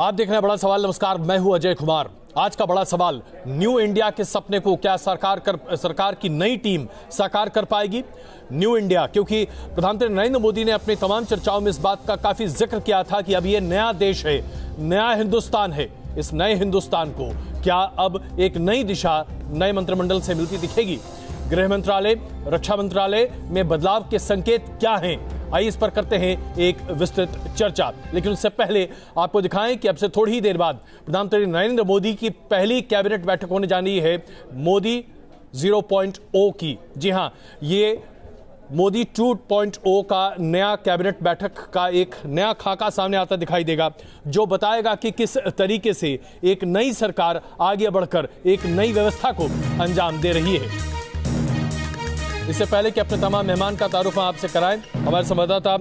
आप देख रहे हैं बड़ा सवाल, नमस्कार, मैं हूँ अजय कुमार। आज का बड़ा सवाल, न्यू इंडिया के सपने को क्या सरकार कर, सरकार की नई टीम साकार कर पाएगी? न्यू इंडिया, क्योंकि प्रधानमंत्री नरेंद्र मोदी ने अपनी तमाम चर्चाओं में इस बात का काफ़ी ज़िक्र किया था कि अब ये नया देश है, नया हिंदुस्तान है। इस नए हिंदुस्तान को क्या अब एक नई दिशा, नए मंत्रिमंडल से मिलती दिखेगी? गृह मंत्रालय, रक्षा मंत्रालय में बदलाव के संकेत क्या हैं? आइए इस पर करते हैं एक विस्तृत चर्चा। लेकिन उससे पहले आपको दिखाएँ कि अब से थोड़ी ही देर बाद प्रधानमंत्री नरेंद्र मोदी की पहली कैबिनेट बैठक होने जानी है मोदी 0.0 की। जी हाँ, ये मोदी 2.0 का नया कैबिनेट बैठक का एक नया खाका सामने आता दिखाई देगा, जो बताएगा कि किस तरीके से एक नई सरकार आगे बढ़कर एक नई व्यवस्था को अंजाम दे रही है। इससे पहले कि अपने तमाम मेहमान का तारुफ आपसे कराएँ, हमारे संवाददाता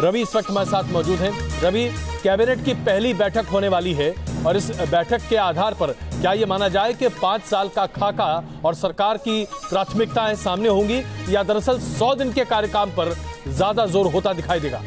रवि इस वक्त हमारे साथ मौजूद हैं। रवि, कैबिनेट की पहली बैठक होने वाली है और इस बैठक के आधार पर क्या ये माना जाए कि पाँच साल का खाका और सरकार की प्राथमिकताएँ सामने होंगी या दरअसल सौ दिन के कार्यक्रम पर ज़्यादा ज़ोर होता दिखाई देगा?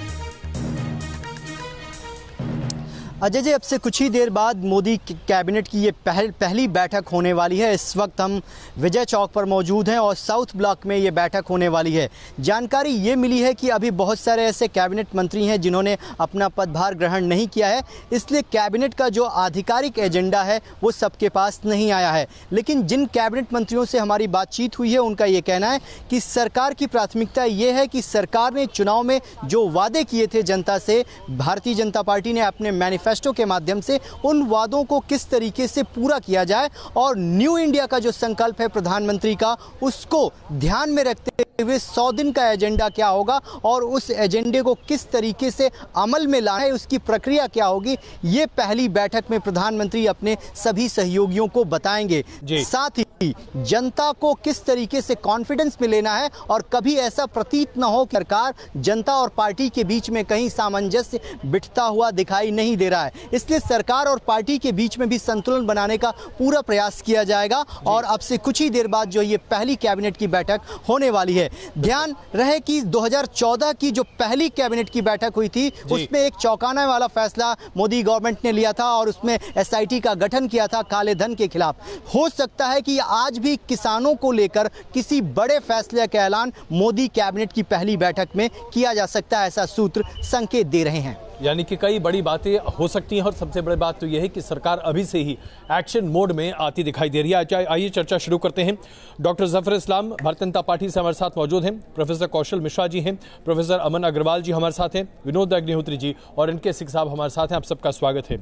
अजय जी, अब से कुछ ही देर बाद मोदी कैबिनेट की ये पहल, पहली बैठक होने वाली है। इस वक्त हम विजय चौक पर मौजूद हैं और साउथ ब्लॉक में ये बैठक होने वाली है। जानकारी ये मिली है कि अभी बहुत सारे ऐसे कैबिनेट मंत्री हैं जिन्होंने अपना पदभार ग्रहण नहीं किया है। इसलिए कैबिनेट का जो आधिकारिक एजेंडा है, वो सबके पास नहीं आया है। लेकिन जिन कैबिनेट मंत्रियों से हमारी बातचीत हुई है, उनका ये कहना है कि सरकार की प्राथमिकता ये है कि सरकार ने चुनाव में जो वादे किए थे जनता से, भारतीय जनता पार्टी ने अपने मैनिफेस्टो मैनिफेस्टो के माध्यम से उन वादों को किस तरीके से पूरा किया जाए और न्यू इंडिया का जो संकल्प है प्रधानमंत्री का, उसको ध्यान में रखते हुए सौ दिन का एजेंडा क्या होगा और उस एजेंडे को किस तरीके से अमल में लाना है उसकी प्रक्रिया क्या होगी ये पहली बैठक में प्रधानमंत्री अपने सभी सहयोगियों को बताएँगे। साथ ही जनता को किस तरीके से कॉन्फिडेंस में लेना है और कभी ऐसा प्रतीत न हो कि सरकार जनता और पार्टी के बीच में कहीं सामंजस्य बिठता हुआ दिखाई नहीं दे रहा है। इसलिए सरकार और पार्टी के बीच में भी संतुलन बनाने का पूरा प्रयास किया जाएगा और अब से कुछ ही देर बाद जो ये पहली कैबिनेट की बैठक होने वाली है ध्यान रहे कि 2014 की जो पहली कैबिनेट की बैठक हुई थी उसमें एक चौंकाने वाला फैसला मोदी गवर्नमेंट ने लिया था और उसमें एसआईटी का गठन किया था काले धन के खिलाफ। हो सकता है कि आज भी किसानों को लेकर किसी बड़े फैसले का ऐलान मोदी कैबिनेट की पहली बैठक में किया जा सकता है ऐसा सूत्र संकेत दे रहे हैं। यानी कि कई बड़ी बातें हो सकती हैं और सबसे बड़ी बात तो यह है कि सरकार अभी से ही एक्शन मोड में आती दिखाई दे रही है। आइए चर्चा शुरू करते हैं। डॉक्टर ज़फ़र इस्लाम भारतीय जनता पार्टी से हमारे साथ मौजूद हैं। प्रोफेसर कौशल मिश्रा जी हैं। प्रोफेसर अमन अग्रवाल जी हमारे साथ हैं। विनोद अग्निहोत्री जी और इनके सिख साहब हमारे साथ हैं। आप सबका स्वागत है।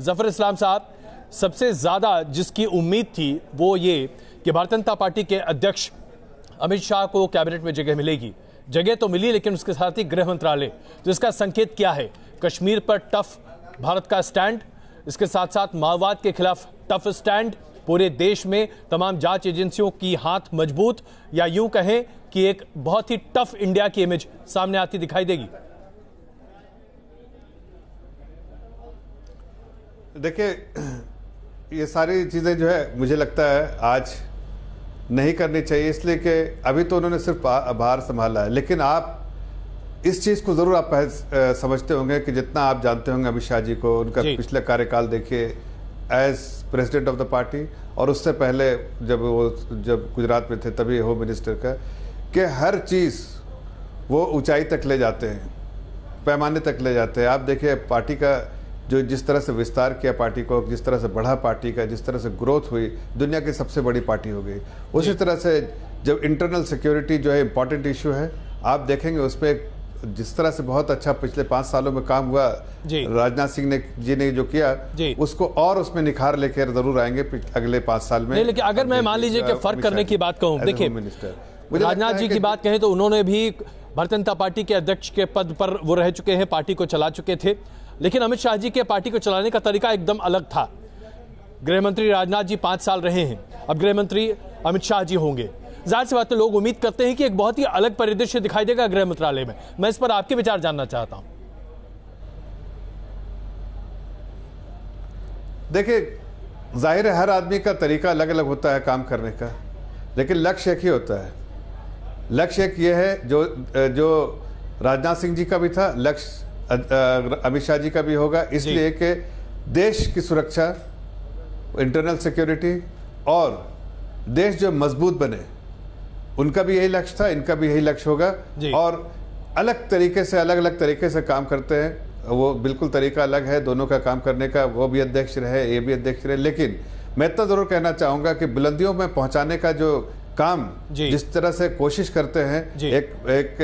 ज़फ़र इस्लाम साहब, सबसे ज़्यादा जिसकी उम्मीद थी वो ये कि भारतीय जनता पार्टी के अध्यक्ष अमित शाह को कैबिनेट में जगह मिलेगी। जगह तो मिली लेकिन उसके साथ ही गृह मंत्रालय। तो इसका संकेत क्या है? कश्मीर पर टफ भारत का स्टैंड। इसके साथ साथ माओवाद के खिलाफ टफ स्टैंड। पूरे देश में तमाम जाँच एजेंसियों की हाथ मज़बूत। या यूँ कहें कि एक बहुत ही टफ इंडिया की इमेज सामने आती दिखाई देगी। देखिए, ये सारी चीज़ें जो है, मुझे लगता है आज नहीं करनी चाहिए। इसलिए कि अभी तो उन्होंने सिर्फ़ भार संभाला है। लेकिन आप इस चीज़ को ज़रूर आप समझते होंगे कि जितना आप जानते होंगे अमित शाह जी को उनका पिछले कार्यकाल देखिए as president of the party और उससे पहले जब वो जब गुजरात में थे तभी होम मिनिस्टर का कि हर चीज़ वो ऊंचाई तक ले जाते हैं पैमाने तक ले जाते हैं। आप देखिए पार्टी का जो जिस तरह से विस्तार किया पार्टी को जिस तरह से बढ़ा पार्टी का जिस तरह से ग्रोथ हुई दुनिया की सबसे बड़ी पार्टी हो गई। उसी तरह से जब इंटरनल सिक्योरिटी जो है इंपॉर्टेंट इशू है आप देखेंगे उसमें जिस तरह से बहुत अच्छा पिछले पाँच सालों में काम हुआ राजनाथ सिंह ने जी ने जो किया उसको और उसमें निखार लेकर ज़रूर आएँगे अगले पाँच साल में। लेकिन अगर मैं मान लीजिए कि फ़र्क करने की बात कहूँ देखिए राजनाथ जी की बात कहें तो उन्होंने भी भारतीय जनता पार्टी के अध्यक्ष के पद पर वो रह चुके हैं पार्टी को चला चुके थे। लेकिन अमित शाह जी के पार्टी को चलाने का तरीका एकदम अलग था। गृहमंत्री राजनाथ जी पाँच साल रहे हैं। अब गृहमंत्री अमित शाह जी होंगे। ज़ाहिर सी बात तो लोग उम्मीद करते हैं कि एक बहुत ही अलग परिदृश्य दिखाई देगा गृह मंत्रालय में। मैं इस पर आपके विचार जानना चाहता हूँ। देखिए ज़ाहिर है हर आदमी का तरीका अलग अलग होता है काम करने का लेकिन लक्ष्य एक ही होता है। लक्ष्य एक ये है जो जो राजनाथ सिंह जी का भी था लक्ष्य अमित शाह जी का भी होगा। इसलिए कि देश की सुरक्षा इंटरनल सिक्योरिटी और देश जो मज़बूत बने उनका भी यही लक्ष्य था इनका भी यही लक्ष्य होगा। और अलग तरीके से अलग अलग तरीके से काम करते हैं। वो बिल्कुल तरीका अलग है दोनों का काम करने का। वो भी अध्यक्ष रहे ये भी अध्यक्ष रहे। लेकिन मैं इतना ज़रूर कहना चाहूँगा कि बुलंदियों में पहुँचाने का जो काम जिस तरह से कोशिश करते हैं एक एक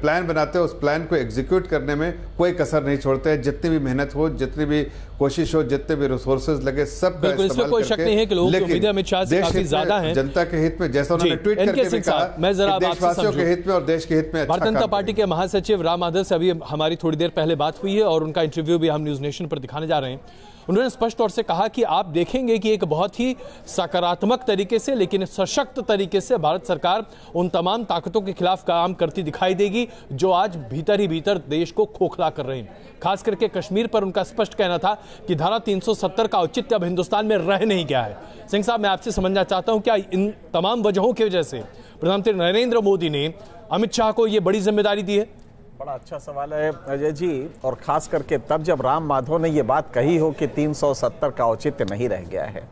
प्लान बनाते हैं उस प्लान को एग्जीक्यूट करने में कोई कसर नहीं छोड़ते हैं। जितनी भी मेहनत हो जितनी भी कोशिश हो जितने भी रिसोर्सेज लगे सब बिल्कुल, इसमें कोई शक नहीं है कि लोगों की अमित शाह से काफ़ी ज़्यादा हैं। जनता के हित में जैसा उन्होंने ट्वीट करके भी कहा मैं जरा देशवासियों के हित में और देश के हित में अच्छा भारतीय जनता पार्टी के महासचिव राम माधव से अभी हमारी थोड़ी देर पहले बात हुई है और उनका इंटरव्यू भी हम न्यूज़ नेशन पर दिखाने जा रहे हैं। उन्होंने स्पष्ट तौर से कहा कि आप देखेंगे कि एक बहुत ही सकारात्मक तरीके से, लेकिन सशक्त तरीके से भारत सरकार उन तमाम ताकतों के खिलाफ काम करती दिखाई देगी, जो आज भीतर ही भीतर देश को खोखला कर रहे हैं। खास करके कश्मीर पर उनका स्पष्ट कहना था कि धारा 370 का औचित्य अब हिंदुस्तान में रह नहीं गया है। सिंह साहब, मैं आपसे समझना चाहता हूँ, क्या इन तमाम वजहों की वजह से प्रधानमंत्री नरेंद्र मोदी ने अमित शाह को यह बड़ी ज़िम्मेदारी दी है? बड़ा अच्छा सवाल है, अजय जी। और खास करके तब जब राम माधव ने ये बात कही हो कि 370 का औचित्य नहीं रह गया है।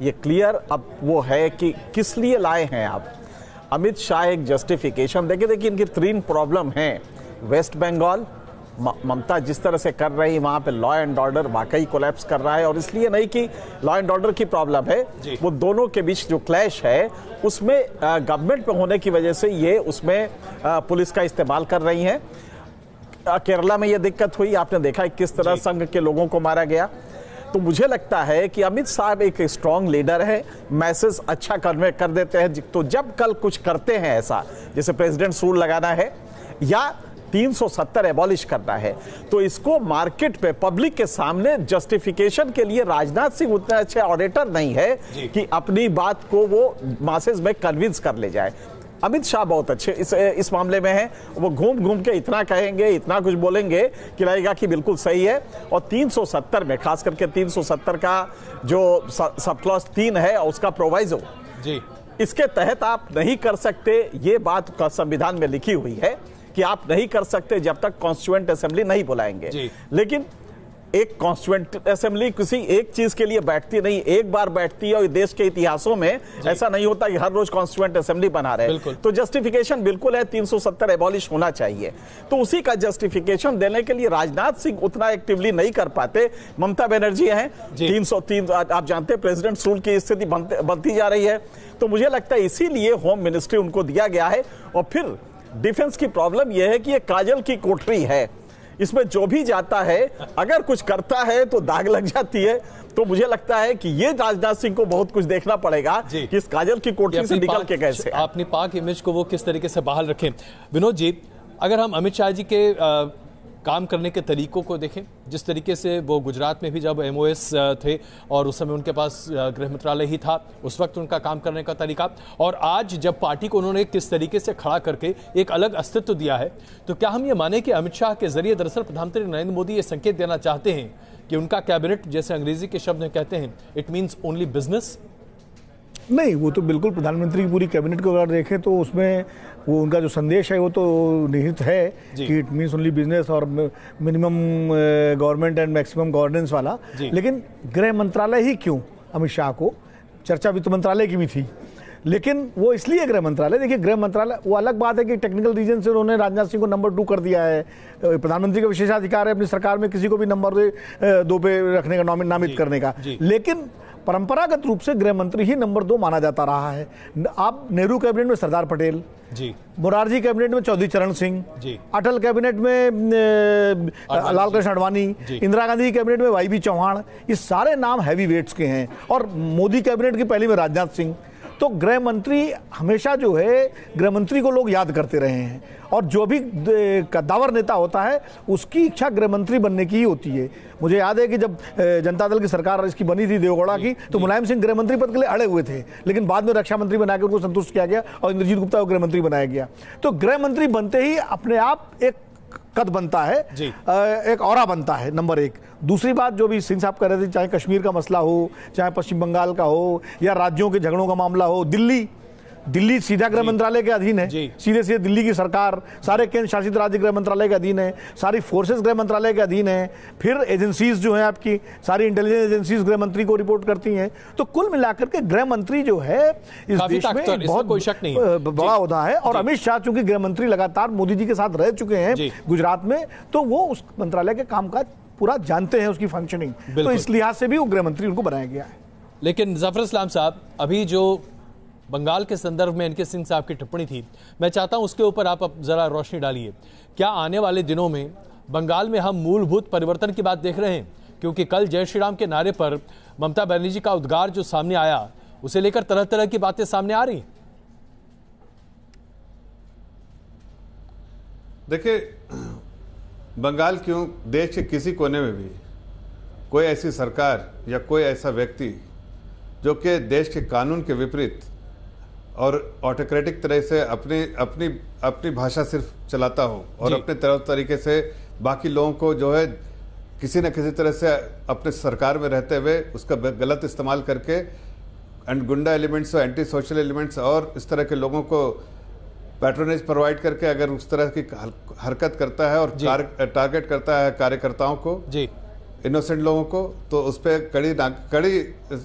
ये क्लियर अब वो है कि किस लिए लाए हैं आप? अमित शाह एक जस्टिफिकेशन देखिए देखिए, इनकी तीन प्रॉब्लम हैं। वेस्ट बंगाल ममता जिस तरह से कर रही वहाँ पे लॉ एंड ऑर्डर वाकई कोलैप्स कर रहा है और इसलिए नहीं कि लॉ एंड ऑर्डर की प्रॉब्लम है। वो दोनों के बीच जो क्लैश है उसमें गवर्नमेंट पे होने की वजह से ये उसमें पुलिस का इस्तेमाल कर रही हैं। केरला में ये दिक्कत हुई आपने देखा किस तरह संघ के लोगों को मारा गया। तो मुझे लगता है कि अमित साहब एक स्ट्रांग लीडर है मैसेज अच्छा कन्वे कर देते हैं। तो जब कल कुछ करते हैं ऐसा जैसे प्रेसिडेंट सूर लगाना है या 370 एबॉलिश करना है। तो इसको मार्केट पे पब्लिक के सामने जस्टिफिकेशन के लिए राजनाथ सिंह उतने अच्छे ऑडिटर नहीं है कि अपनी बात को वो मासेज में कन्विंस कर ले जाए। अमित शाह बहुत अच्छे इस इस मामले में है। वो घूम घूम के इतना कहेंगे इतना कुछ बोलेंगे कि लगेगा कि बिल्कुल सही है। और 370 में खास करके 370 का जो सब क्लॉज तीन है और उसका प्रोवाइजो जी। इसके तहत आप नहीं कर सकते ये बात संविधान में लिखी हुई है। कि आप नहीं कर सकते जब तक कॉन्स्टिट्यूएंट असेंबली नहीं बुलाएँगे। लेकिन एक कॉन्स्टिट्यूएंट असेंबली किसी एक चीज़ के लिए बैठती नहीं एक बार बैठती है और देश के इतिहासों में ऐसा नहीं होता कि हर रोज कॉन्स्टिट्यूएंट असेंबली बना रहे। तो जस्टिफिकेशन बिल्कुल है 370 एबॉलिश होना चाहिए। तो उसी का जस्टिफिकेशन देने के लिए राजनाथ सिंह उतना एक्टिवली नहीं कर पाते। ममता बनर्जी हैं जी। 303 आप जानते हैं प्रेसिडेंट सूल की स्थिति बनती जा रही है। तो मुझे लगता है इसीलिए होम मिनिस्ट्री उनको दिया गया है और फिर डिफेंस की प्रॉब्लम यह है कि ये काजल की कोठरी है। इसमें जो भी जाता है अगर कुछ करता है तो दाग लग जाती है। तो मुझे लगता है कि ये राजनाथ सिंह को बहुत कुछ देखना पड़ेगा कि इस काजल की कोठरी से निकल के कैसे। अपनी पाक इमेज को वो किस तरीके से बहाल रखें। विनोद जी अगर हम अमित शाह जी के अ, काम करने के तरीकों को देखें। जिस तरीके से वो गुजरात में भी जब एमओएस थे और उस समय उनके पास गृह मंत्रालय ही था, उस वक्त उनका काम करने का तरीका। और आज जब पार्टी को उन्होंने किस तरीके से खड़ा करके एक अलग अस्तित्व दिया है तो क्या हम ये माने कि अमित शाह के ज़रिए दरअसल प्रधानमंत्री नरेंद्र मोदी ये संकेत देना चाहते हैं कि उनका कैबिनेट, जैसे अंग्रेज़ी के शब्द में कहते हैं इट मीन्स ओनली बिज़नेस नहीं वो तो बिल्कुल प्रधानमंत्री की पूरी कैबिनेट को अगर देखें तो उसमें वो उनका जो संदेश है वो तो निहित है कि इट मीन्स ओनली बिज़नेस और minimum government and maximum governance वाला। लेकिन गृह मंत्रालय ही क्यों अमित शाह को? चर्चा वित्त मंत्रालय की भी थी। लेकिन वो इसलिए गृह मंत्रालय देखिए गृह मंत्रालय वो अलग बात है कि टेक्निकल रीजन से उन्होंने राजनाथ सिंह को नंबर टू कर दिया है। प्रधानमंत्री का विशेषाधिकार है अपनी सरकार में किसी को भी नंबर दो पे रखने का नामित करने का। लेकिन परंपरागत रूप से गृह मंत्री ही नंबर दो माना जाता रहा है। आप नेहरू कैबिनेट में सरदार पटेल जी। मुरारजी कैबिनेट में चौधरी चरण सिंह जी। अटल कैबिनेट में लाल कृष्ण अडवाणी इंदिरा गांधी कैबिनेट में वाई बी चौहान ये सारे नाम हैवी वेट्स के हैं। और मोदी कैबिनेट की पहली में राजनाथ सिंह तो गृह मंत्री हमेशा जो है गृह मंत्री को लोग याद करते रहे हैं। और जो भी कद्दावर नेता होता है उसकी इच्छा गृह मंत्री बनने की ही होती है। मुझे याद है कि जब जनता दल की सरकार इसकी बनी थी देवगौड़ा की तो मुलायम सिंह गृह मंत्री पद के लिए अड़े हुए थे। लेकिन बाद में रक्षा मंत्री बनाकर उनको संतुष्ट किया गया और इंद्रजीत गुप्ता को गृह मंत्री बनाया गया। तो गृह मंत्री बनते ही अपने आप एक कद बनता है। एक और बनता है नंबर एक। दूसरी बात जो भी सिंह साहब कह रहे थे चाहे कश्मीर का मसला हो चाहे पश्चिम बंगाल का हो या राज्यों के झगड़ों का मामला हो दिल्ली दिल्ली सीधा गृह मंत्रालय के अधीन है। सीधे सीधे दिल्ली की सरकार सारे केंद्र शासित राज्य गृह मंत्रालय के अधीन है सारी फोर्सेस गृह मंत्रालय के अधीन है। फिर एजेंसीज जो है आपकी सारी इंटेलिजेंस एजेंसीज गृह मंत्री को रिपोर्ट करती हैं। तो कुल मिलाकर के गृह मंत्री जो है इस देश में बहुत कोई शक नहीं बड़ा। होता है। और अमित शाह चूँकि गृह मंत्री लगातार मोदी जी के साथ रह चुके हैं गुजरात में तो वो उस मंत्रालय के कामकाज पूरा जानते हैं उसकी फंक्शनिंग तो इस लिहाज से भी वो गृह मंत्री उनको बनाया गया है। लेकिन ज़फ़र इस्लाम साहब अभी जो बंगाल के संदर्भ में एनके सिंह साहब की टिप्पणी थी। मैं चाहता हूँ उसके ऊपर आप जरा रोशनी डालिए। क्या आने वाले दिनों में बंगाल में हम मूलभूत परिवर्तन की बात देख रहे हैं? क्योंकि कल जय श्री राम के नारे पर ममता बनर्जी का उद्गार जो सामने आया, उसे लेकर तरह तरह की बातें सामने आ रही। देखिए, बंगाल क्यों देश के किसी कोने में भी कोई ऐसी सरकार या कोई ऐसा व्यक्ति जो कि देश के कानून के विपरीत और ऑटोक्रेटिक तरह से अपनी अपनी अपनी भाषा सिर्फ़ चलाता हो और अपने तरह तरीके से बाकी लोगों को जो है किसी न किसी तरह से अपने सरकार में रहते हुए उसका गलत इस्तेमाल करके एंड गुंडा एलिमेंट्स और एंटी सोशल एलिमेंट्स और इस तरह के लोगों को पैट्रोनेज प्रोवाइड करके अगर उस तरह की हरकत करता है और टारगेट करता है कार्यकर्ताओं को जी। इनोसेंट लोगों को तो उस पर कड़ी कड़ी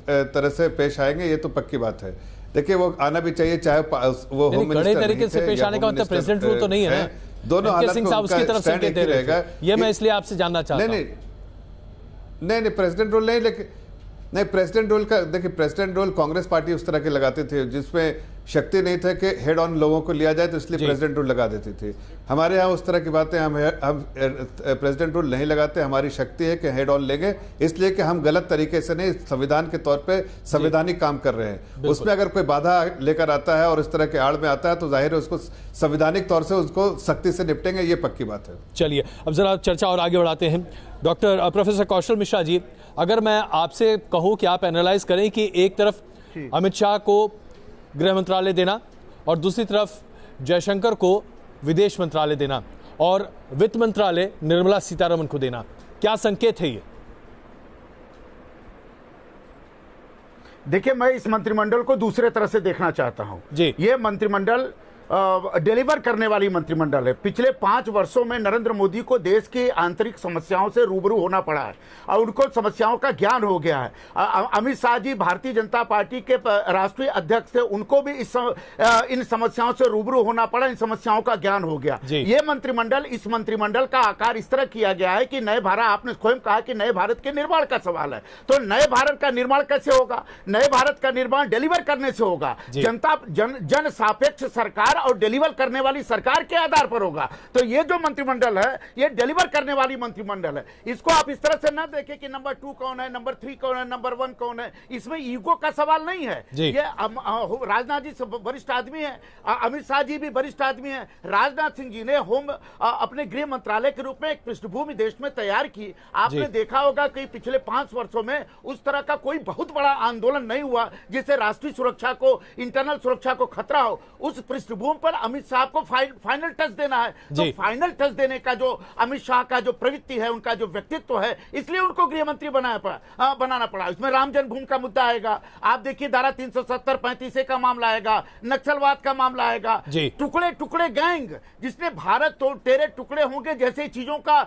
तरह से पेश आएँगे ये तो पक्की बात है। देखिए वो आना भी चाहिए चाहे वो होम मिनिस्टर तरीके से पेश आने का मतलब प्रेसिडेंट रूल तो नहीं है ना? दोनों सिंह साहब उसकी तरफ़ से संकेत दे रहे रहेगा। ये मैं इसलिए आपसे जानना चाहता नहीं हूँ। नहीं नहीं नहीं प्रेसिडेंट रूल नहीं लेकिन नहीं प्रेसिडेंट रोल का देखिए प्रेसिडेंट रोल कांग्रेस पार्टी उस तरह के लगाते थे जिसमें शक्ति नहीं था कि हेड ऑन लोगों को लिया जाए तो इसलिए प्रेसिडेंट रूल लगा देती थी। हमारे यहाँ उस तरह की बातें हम हम प्रेसिडेंट रूल नहीं लगाते हमारी शक्ति है कि हेड ऑन लेंगे इसलिए कि हम गलत तरीके से नहीं संविधान के तौर पे संवैधानिक काम कर रहे हैं। उसमें अगर कोई बाधा लेकर आता है और इस तरह के आड़ में आता है तो ज़ाहिर है उसको संवैधानिक तौर से उसको सख्ती से निपटेंगे ये पक्की बात है। चलिए अब जरा चर्चा और आगे बढ़ाते हैं। डॉक्टर प्रोफेसर कौशल मिश्रा जी अगर मैं आपसे कहूँ कि आप एनालाइज करें कि एक तरफ़ अमित शाह को गृह मंत्रालय देना और दूसरी तरफ़ जयशंकर को विदेश मंत्रालय देना और वित्त मंत्रालय निर्मला सीतारमन को देना। क्या संकेत है ये? देखिए मैं इस मंत्रिमंडल को दूसरे तरह से देखना चाहता हूँ। जी। ये मंत्रिमंडल डिलीवर करने वाली मंत्रिमंडल है। पिछले पाँच वर्षों में नरेंद्र मोदी को देश की आंतरिक समस्याओं से रूबरू होना पड़ा है और उनको समस्याओं का ज्ञान हो गया है। अमित शाह जी भारतीय जनता पार्टी के राष्ट्रीय अध्यक्ष थे उनको भी इस सम, इन समस्याओं से रूबरू होना पड़ा इन समस्याओं का ज्ञान हो गया। ये मंत्रिमंडल इस मंत्रिमंडल का आकार इस तरह किया गया है कि नए भारत आपने स्वयं कहा कि नए भारत के निर्माण का सवाल है। तो नए भारत का निर्माण कैसे होगा? नए भारत का निर्माण डिलीवर करने से होगा। जनता जन जन सापेक्ष सरकार और डिलीवर करने वाली सरकार के आधार पर होगा। तो ये जो मंत्रिमंडल है ये डिलीवर करने वाली मंत्रिमंडल है। इसको आप इस तरह से ना देखें कि नंबर टू कौन है नंबर थ्री कौन है नंबर वन कौन है। इसमें ईगो का सवाल नहीं है। ये राजनाथ जी वरिष्ठ आदमी है अमित शाह जी भी वरिष्ठ आदमी है। राजनाथ सिंह जी ने होम अपने गृह मंत्रालय के रूप में एक पृष्ठभूमि देश में तैयार की। आपने देखा होगा कि पिछले पाँच वर्षों में उस तरह का कोई बहुत बड़ा आंदोलन नहीं हुआ जिससे राष्ट्रीय सुरक्षा को इंटरनल सुरक्षा को खतरा हो। उस पृष्ठभूमि पर अमित शाह को फाइ- फाइनल टच देना है। तो फाइनल टच देने का जो अमित शाह का जो प्रवृत्ति है उनका जो व्यक्तित्व है इसलिए उनको गृह मंत्री बनाया पड़ा बनाना पड़ा। इसमें राम जन्मभूमि का मुद्दा आएगा। आप देखिए धारा तीन सौ सत्तर पैंतीस का मामला आएगा नक्सलवाद का मामला आएगा। टुकड़े टुकड़े गैंग जिसने भारत तो तेरे टुकड़े होंगे जैसे चीज़ों का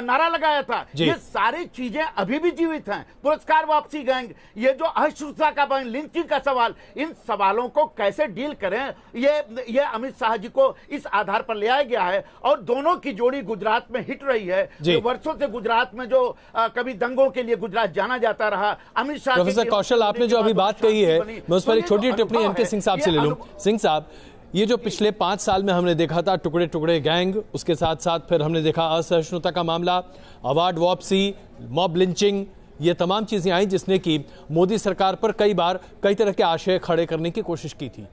नारा लगाया था ये सारी चीज़ें अभी भी जीवित हैं। पुरस्कार वापसी गैंग ये जो असुरक्षा का लिंचिंग का सवाल इन सवालों को कैसे डील करें ये ये अमित शाह जी को इस आधार पर ले आया गया है और दोनों की जोड़ी गुजरात में हिट रही है। जो। वर्षों से गुजरात में जो अ, कभी दंगों के लिए गुजरात जाना जाता रहा अमित शाह प्रोफेसर कौशल आपने जो अभी बात कही है मैं उस तो पर एक छोटी टिप्पणी एनके सिंह साहब से ले लूँ। सिंह साहब ये जो पिछले पाँच साल में हमने देखा था टुकड़े टुकड़े गैंग उसके साथ साथ फिर हमने देखा असहिष्णुता का मामला अवार्ड वापसी मॉब लिंचिंग ये तमाम चीज़ें आई जिसने कि मोदी सरकार पर कई बार कई तरह के आशय खड़े करने की कोशिश की थी।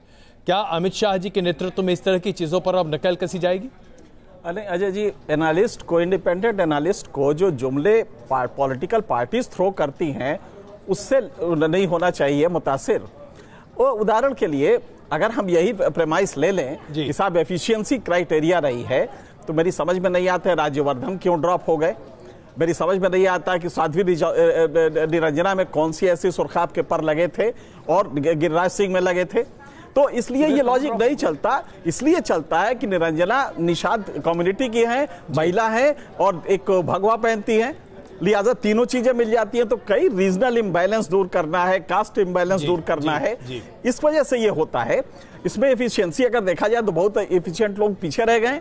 क्या अमित शाह जी के नेतृत्व में इस तरह की चीज़ों पर अब नकल कसी जाएगी? अरे अजय जी एनालिस्ट को इंडिपेंडेंट एनालिस्ट को जो जुमले पॉलिटिकल पार्टीज़ थ्रो करती हैं उससे नहीं होना चाहिए मुतासर। वो उदाहरण के लिए अगर हम यही प्रेमाइस ले लें। कि साहब एफिशिएंसी क्राइटेरिया रही है तो मेरी समझ में नहीं आता है राज्यवर्धन क्यों ड्रॉप हो गए। मेरी समझ में नहीं आता कि साध्वी निरंजना में कौन सी ऐसी सुरखाब के पर लगे थे और गिरिराज सिंह में लगे थे। तो इसलिए ये लॉजिक नहीं चलता। इसलिए चलता है कि निरंजना निषाद कम्युनिटी की है महिला है और एक भगवा पहनती है। लिहाजा तीनों चीज़ें मिल जाती हैं तो कई रीजनल इम्बैलेंस दूर करना है कास्ट इम्बैलेंस दूर करना जी, है। जी। इस वजह से ये होता है। इसमें एफिशिएंसी अगर देखा जाए तो बहुत एफिशिएंट लोग पीछे रह गए।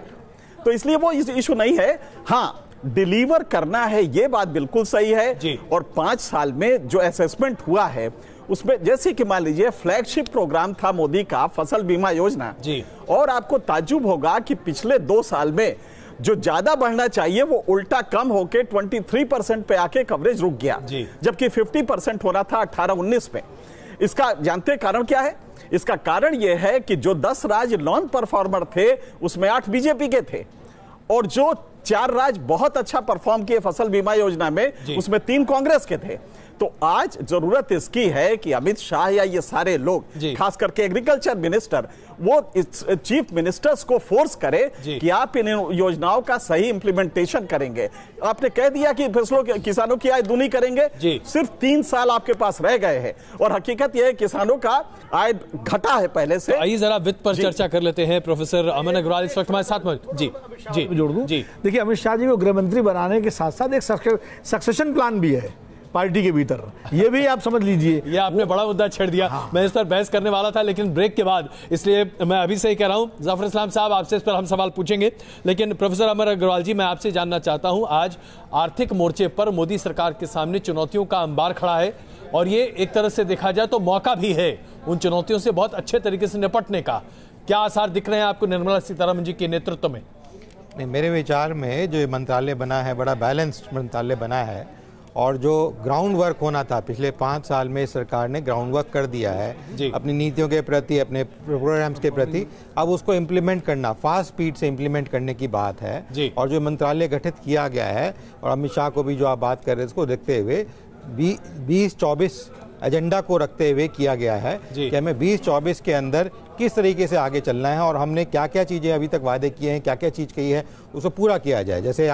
तो इसलिए वो इशू नहीं है। हाँ डिलीवर करना है ये बात बिल्कुल सही है। और पाँच साल में जो असेसमेंट हुआ है उसमें जैसे कि मान लीजिए फ्लैगशिप प्रोग्राम था मोदी का फ़सल बीमा योजना। जी। और आपको ताजुब होगा कि पिछले दो साल में जो ज़्यादा बढ़ना चाहिए वो उल्टा कम होके 23 परसेंट पे आके कवरेज रुक गया। जबकि 50 परसेंट होना था 18-19 में। इसका जानते कारण क्या है? इसका कारण यह है कि जो 10 राज्य नॉन परफॉर्मर थे उसमें आठ बीजेपी के थे। और जो चार राज्य बहुत अच्छा परफॉर्म किए फ़सल बीमा योजना में उसमें तीन कांग्रेस के थे। तो आज ज़रूरत इसकी है कि अमित शाह या ये सारे लोग खास करके एग्रीकल्चर मिनिस्टर वो चीफ मिनिस्टर्स को फोर्स करे कि आप इन योजनाओं का सही इंप्लीमेंटेशन करेंगे। आपने कह दिया कि फ़सलों के किसानों की आय दूनी करेंगे। सिर्फ़ तीन साल आपके पास रह गए हैं। और हकीकत यह है किसानों का आय घटा है पहले से। आइए जरा वित्त पर चर्चा कर लेते हैं प्रोफेसर अमन अग्रवाल इस वक्त हमारे साथ जी जी। में जोड़ दूँ? जी। देखिए अमित शाह जी को गृह मंत्री बनाने के साथ साथ एक सक्सेशन प्लान भी है। पार्टी के भीतर। ये भी आप समझ लीजिए। ये आपने बड़ा मुद्दा छेड़ दिया। हाँ। मैं इस पर बहस करने वाला था लेकिन ब्रेक के बाद इसलिए मैं अभी से ही कह रहा हूँ जाफ़र इस्लाम साहब आपसे इस पर हम सवाल पूछेंगे। लेकिन प्रोफेसर अमर अग्रवाल जी मैं आपसे जानना चाहता हूँ आज आर्थिक मोर्चे पर मोदी सरकार के सामने चुनौतियों का अंबार खड़ा है। और ये एक तरह से देखा जाए तो मौका भी है उन चुनौतियों से बहुत अच्छे तरीके से निपटने का। क्या आसार दिख रहे हैं आपको निर्मला सीतारामन जी के नेतृत्व में? नहीं मेरे विचार में जो ये मंत्रालय बना है बड़ा बैलेंस्ड मंत्रालय बना है और जो ग्राउंड वर्क होना था पिछले पाँच साल में सरकार ने ग्राउंड वर्क कर दिया है अपनी नीतियों के प्रति अपने प्रोग्राम्स के प्रति अब उसको इम्प्लीमेंट करना फास्ट स्पीड से इम्प्लीमेंट करने की बात है। और जो मंत्रालय गठित किया गया है और अमित शाह को भी जो आप बात कर रहे हैं उसको देखते हुए बीस चौबीस एजेंडा को रखते हुए किया गया है कि हमें 2024 के अंदर किस तरीके से आगे चलना है और हमने क्या क्या चीज़ें अभी तक वादे किए हैं क्या क्या चीज़ कही है उसको पूरा किया जाए। जैसे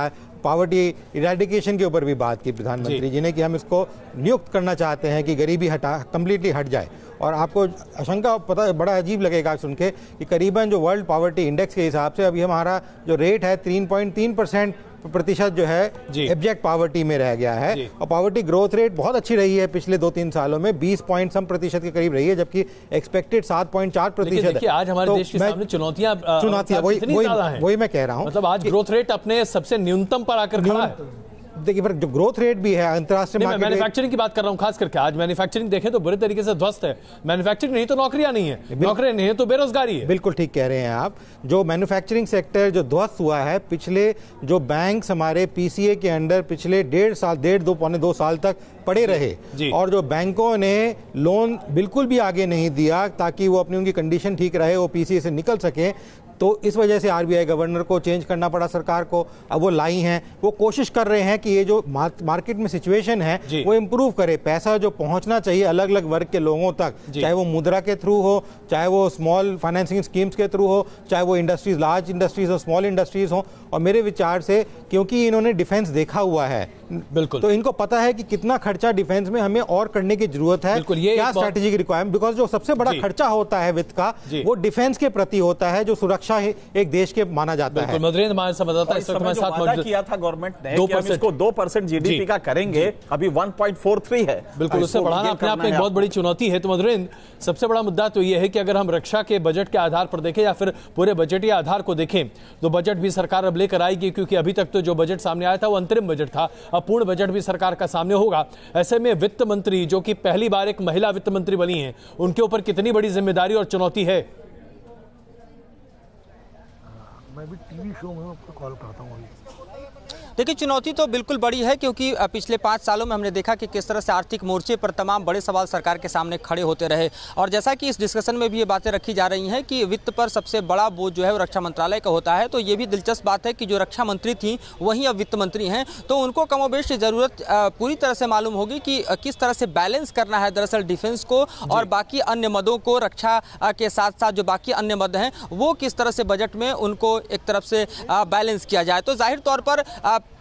पावर्टी इराडिकेशन के ऊपर भी बात की प्रधानमंत्री जी। ने कि हम इसको नियुक्त करना चाहते हैं कि गरीबी हटा कम्प्लीटली हट जाए। और आपको आशंका पता बड़ा अजीब लगेगा सुन के कि करीबन जो वर्ल्ड पावर्टी इंडेक्स के हिसाब से अभी हमारा जो रेट है तीन पॉइंट तीन परसेंट प्रतिशत जो है एब्जेक्ट पावर्टी में रह गया है और पावर्टी ग्रोथ रेट बहुत अच्छी रही है पिछले दो तीन सालों में 20 पॉइंट सम प्रतिशत के करीब रही है जबकि एक्सपेक्टेड सात पॉइंट चार प्रतिशत आज हमारे तो देश के सामने चुनौतियाँ चुनौतियाँ वही? वही मैं कह रहा हूँ। मतलब आज ग्रोथ रेट अपने सबसे न्यूनतम पर आकर खड़ा है। देखिए पर जो ग्रोथ रेट भी है अंतर्राष्ट्रीय मैं मैन्युफैक्चरिंग की बात कर रहा हूँ खास करके। आज मैन्युफैक्चरिंग देखें तो बुरे तरीके से ध्वस्त है। मैन्युफैक्चरिंग नहीं तो नौकरियाँ नहीं है। नौकरियाँ नहीं है तो बेरोजगारी है। बिल्कुल ठीक कह रहे हैं आप। जो मैन्युफैक्चरिंग सेक्टर जो ध्वस्त हुआ है पिछले जो बैंक्स हमारे पीसीए के अंडर पिछले डेढ़ साल डेढ़ दो पौने दो साल तक पड़े रहे। और जो बैंकों ने लोन बिल्कुल भी आगे नहीं दिया ताकि वो अपनी उनकी कंडीशन ठीक रहे वो पीसीए से निकल सके तो इस वजह से आरबीआई गवर्नर को चेंज करना पड़ा सरकार को। अब वो लाई हैं वो कोशिश कर रहे हैं कि ये जो मार्केट में सिचुएशन है वो इम्प्रूव करे। पैसा जो पहुँचना चाहिए अलग अलग वर्ग के लोगों तक चाहे वो मुद्रा के थ्रू हो चाहे वो स्मॉल फाइनेंसिंग स्कीम्स के थ्रू हो चाहे वो इंडस्ट्रीज़ लार्ज इंडस्ट्रीज़ हो स्मॉल इंडस्ट्रीज़ हो। और मेरे विचार से क्योंकि इन्होंने डिफेंस देखा हुआ है बिल्कुल। तो इनको पता है कि कितना खर्चा डिफेंस में हमें और करने की ज़रूरत है बिल्कुल, ये क्या स्ट्रेटेजिक रिक्वायरमेंट बिकॉज़ जो सबसे बड़ा खर्चा होता है वित्त का वो डिफेंस के प्रति होता है जो सुरक्षा ही एक देश के माना जाता है। किया था गवर्नमेंट ने दो परसेंट। दो परसेंट। जीडीपी का करेंगे अभी 1.43 है। बिल्कुल उससे बढ़ाना अपने आप में एक है बहुत बड़ी चुनौती है। तो मधुरेंद्र सबसे बड़ा मुद्दा तो यह है कि अगर हम रक्षा के बजट के आधार पर देखें या फिर पूरे बजटीय आधार को देखें तो बजट भी सरकार अब लेकर आएगी क्योंकि अभी तक तो जो बजट सामने आया था वो अंतरिम बजट था। पूर्ण बजट भी सरकार का सामने होगा। ऐसे में वित्त मंत्री, जो कि पहली बार एक महिला वित्त मंत्री बनी है, उनके ऊपर कितनी बड़ी ज़िम्मेदारी और चुनौती है? मैं भी टीवी शो में आपको कॉल करता हूँ देखिए चुनौती तो बिल्कुल बड़ी है क्योंकि पिछले पाँच सालों में हमने देखा कि किस तरह से आर्थिक मोर्चे पर तमाम बड़े सवाल सरकार के सामने खड़े होते रहे। और जैसा कि इस डिस्कशन में भी ये बातें रखी जा रही हैं कि वित्त पर सबसे बड़ा बोझ जो है वो रक्षा मंत्रालय का होता है। तो ये भी दिलचस्प बात है कि जो रक्षा मंत्री थी वहीं अब वित्त मंत्री हैं। तो उनको कमोबेश ज़रूरत पूरी तरह से मालूम होगी कि किस तरह से बैलेंस करना है दरअसल डिफेंस को और बाकी अन्य मदों को रक्षा के साथ साथ जो बाकी अन्य मद हैं वो किस तरह से बजट में उनको एक तरफ़ से बैलेंस किया जाए। तो ज़ाहिर तौर पर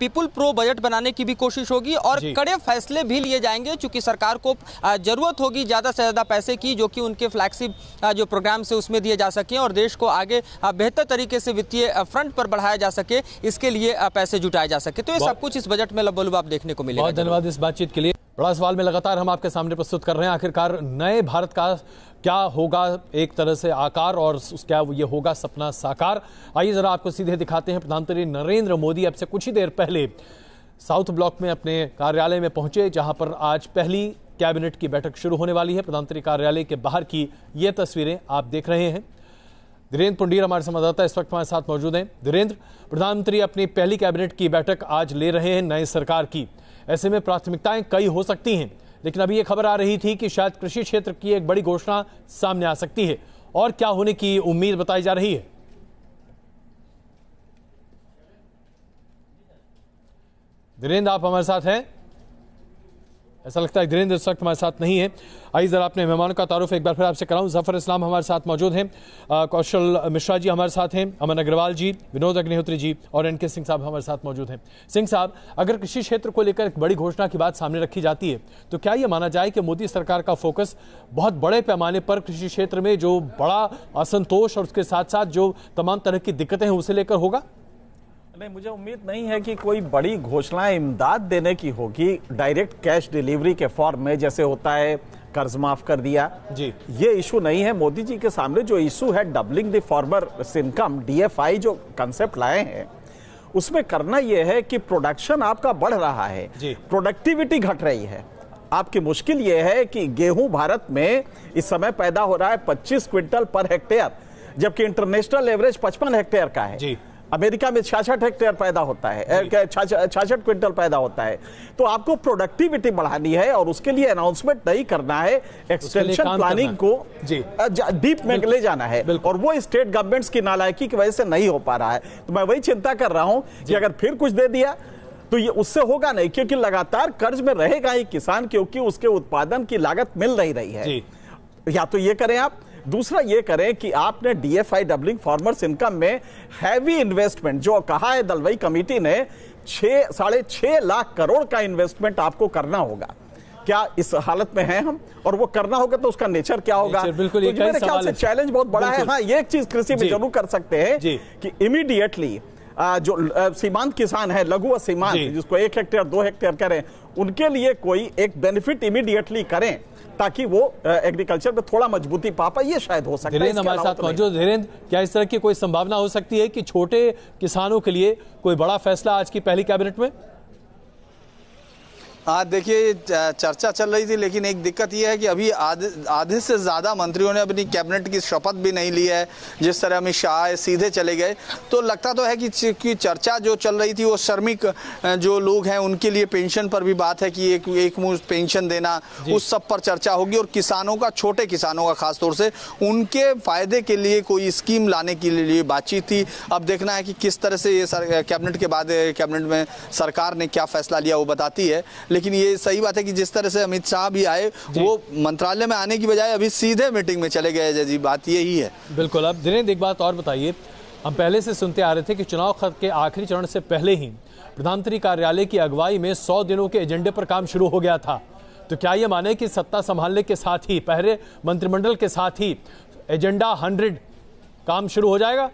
पीपुल प्रो बजट बनाने की भी कोशिश होगी और कड़े फैसले भी लिए जाएँगे चूँकि सरकार को ज़रूरत होगी ज़्यादा से ज़्यादा पैसे की जो कि उनके फ्लैगशिप जो प्रोग्राम से उसमें दिए जा सकें और देश को आगे बेहतर तरीके से वित्तीय फ्रंट पर बढ़ाया जा सके इसके लिए पैसे जुटाए जा सके। तो ये सब कुछ इस बजट में लबोलुब आप देखने को मिलेगा। धन्यवाद इस बातचीत के लिए। बड़ा सवाल में लगातार हम आपके सामने प्रस्तुत कर रहे हैं। आखिरकार नए भारत का क्या होगा एक तरह से आकार और क्या ये होगा सपना साकार? आइए जरा आपको सीधे दिखाते हैं। प्रधानमंत्री नरेंद्र मोदी अब से कुछ ही देर पहले साउथ ब्लॉक में अपने कार्यालय में पहुँचे, जहाँ पर आज पहली कैबिनेट की बैठक शुरू होने वाली है। प्रधानमंत्री कार्यालय के बाहर की ये तस्वीरें आप देख रहे हैं। धीरेन्द्र पुंडीर हमारे संवाददाता इस वक्त हमारे साथ मौजूद हैं। धीरेन्द्र, प्रधानमंत्री अपनी पहली कैबिनेट की बैठक आज ले रहे हैं नए सरकार की। ऐसे में प्राथमिकताएँ कई हो सकती हैं। लेकिन अभी ये खबर आ रही थी कि शायद कृषि क्षेत्र की एक बड़ी घोषणा सामने आ सकती है। और क्या होने की उम्मीद बताई जा रही है? धीरेन्द्र आप हमारे साथ हैं। ऐसा लगता है धीरेन्द्र इस वक्त हमारे साथ नहीं है। आइए जरा अपने मेहमानों का तारुफ एक बार फिर आपसे कराऊं। ज़फ़र इस्लाम हमारे साथ मौजूद हैं। कौशल मिश्रा जी हमारे साथ हैं। अमन अग्रवाल जी, विनोद अग्निहोत्री जी और एन के सिंह साहब हमारे साथ मौजूद हैं। सिंह साहब, अगर कृषि क्षेत्र को लेकर एक बड़ी घोषणा की बात सामने रखी जाती है तो क्या ये माना जाए कि मोदी सरकार का फोकस बहुत बड़े पैमाने पर कृषि क्षेत्र में जो बड़ा असंतोष और उसके साथ साथ जो तमाम तरह की दिक्कतें हैं, उसे लेकर होगा? नहीं मुझे उम्मीद नहीं है कि कोई बड़ी घोषणा इमदाद देने की होगी। डायरेक्ट कैश डिलीवरी के फॉर्म में जैसे होता है कर्ज माफ़ कर दिया। जी। ये इशू नहीं है। मोदी जी के सामने जो इशू है doubling the farmer income DFI जो कंसेप्ट लाए हैं उसमें करना यह है कि प्रोडक्शन आपका बढ़ रहा है। प्रोडक्टिविटी घट रही है। आपकी मुश्किल यह है कि गेहूँ भारत में इस समय पैदा हो रहा है 25 क्विंटल पर हेक्टेयर जबकि इंटरनेशनल एवरेज 55 हेक्टेयर का है। जी। अमेरिका में छियासठ हेक्टेयर पैदा होता है छियासठ क्विंटल पैदा होता है। तो आपको प्रोडक्टिविटी बढ़ानी है और उसके लिए अनाउंसमेंट नहीं करना है एक्सटेंशन प्लानिंग को जी। डीप में ले जाना है। और वो स्टेट गवर्नमेंट्स की नालायकी की वजह से नहीं हो पा रहा है। तो मैं वही चिंता कर रहा हूँ कि अगर फिर कुछ दे दिया तो ये उससे होगा नहीं क्योंकि लगातार कर्ज में रहेगा ही किसान क्योंकि उसके उत्पादन की लागत मिल नहीं रही है। या तो ये करें आप दूसरा ये करें कि आपने डीएफआई डबलिंग फार्मर्स इनकम में हैवी इन्वेस्टमेंट जो कहा है दलवई कमेटी ने छह साढ़े छह लाख करोड़ का इन्वेस्टमेंट आपको करना होगा। क्या इस हालत में हैं हम? और वो करना होगा तो उसका नेचर क्या होगा? नेचर, बिल्कुल, तो ये मेरे ख्याल से चैलेंज बहुत बड़ा है। हाँ ये एक चीज़ कृषि में ज़रूर कर सकते हैं कि इमीडिएटली जो सीमांत किसान है लघु सीमांत जिसको एक हेक्टेयर दो हेक्टेयर करें उनके लिए कोई एक बेनिफिट इमीडिएटली करें। ताकि वो एग्रीकल्चर में थोड़ा मजबूती पा पाए ये शायद हो सकता है। हमारे साथ तो मौजूद धीरेन्द्र क्या इस तरह की कोई संभावना हो सकती है कि छोटे किसानों के लिए कोई बड़ा फैसला आज की पहली कैबिनेट में? हाँ देखिए चर्चा चल रही थी लेकिन एक दिक्कत यह है कि अभी आधे आधे से ज़्यादा मंत्रियों ने अपनी कैबिनेट की शपथ भी नहीं ली है जिस तरह अमित शाह सीधे चले गए। तो लगता तो है कि कि चर्चा जो चल रही थी वो श्रमिक जो लोग हैं उनके लिए पेंशन पर भी बात है कि एक एक मुश्त पेंशन देना उस सब पर चर्चा होगी और किसानों का छोटे किसानों का खासतौर से उनके फ़ायदे के लिए कोई स्कीम लाने के लिए बातचीत थी। अब देखना है कि किस तरह से ये कैबिनेट के बाद कैबिनेट में सरकार ने क्या फैसला लिया वो बताती है। लेकिन ये सही बात है कि जिस तरह से अमित शाह भी आए वो मंत्रालय में आने की बजाय अभी सीधे मीटिंग में चले गए जी बात यही है। बिल्कुल अब धीरेन्द्र एक बात और बताइए। हम पहले से सुनते आ रहे थे कि चुनाव खत के आखिरी चरण से पहले ही प्रधानमंत्री कार्यालय की अगुवाई में सौ दिनों के एजेंडे पर काम शुरू हो गया था। तो क्या ये माने कि सत्ता संभालने के साथ ही पहले मंत्रिमंडल के साथ ही एजेंडा हंड्रेड काम शुरू हो जाएगा?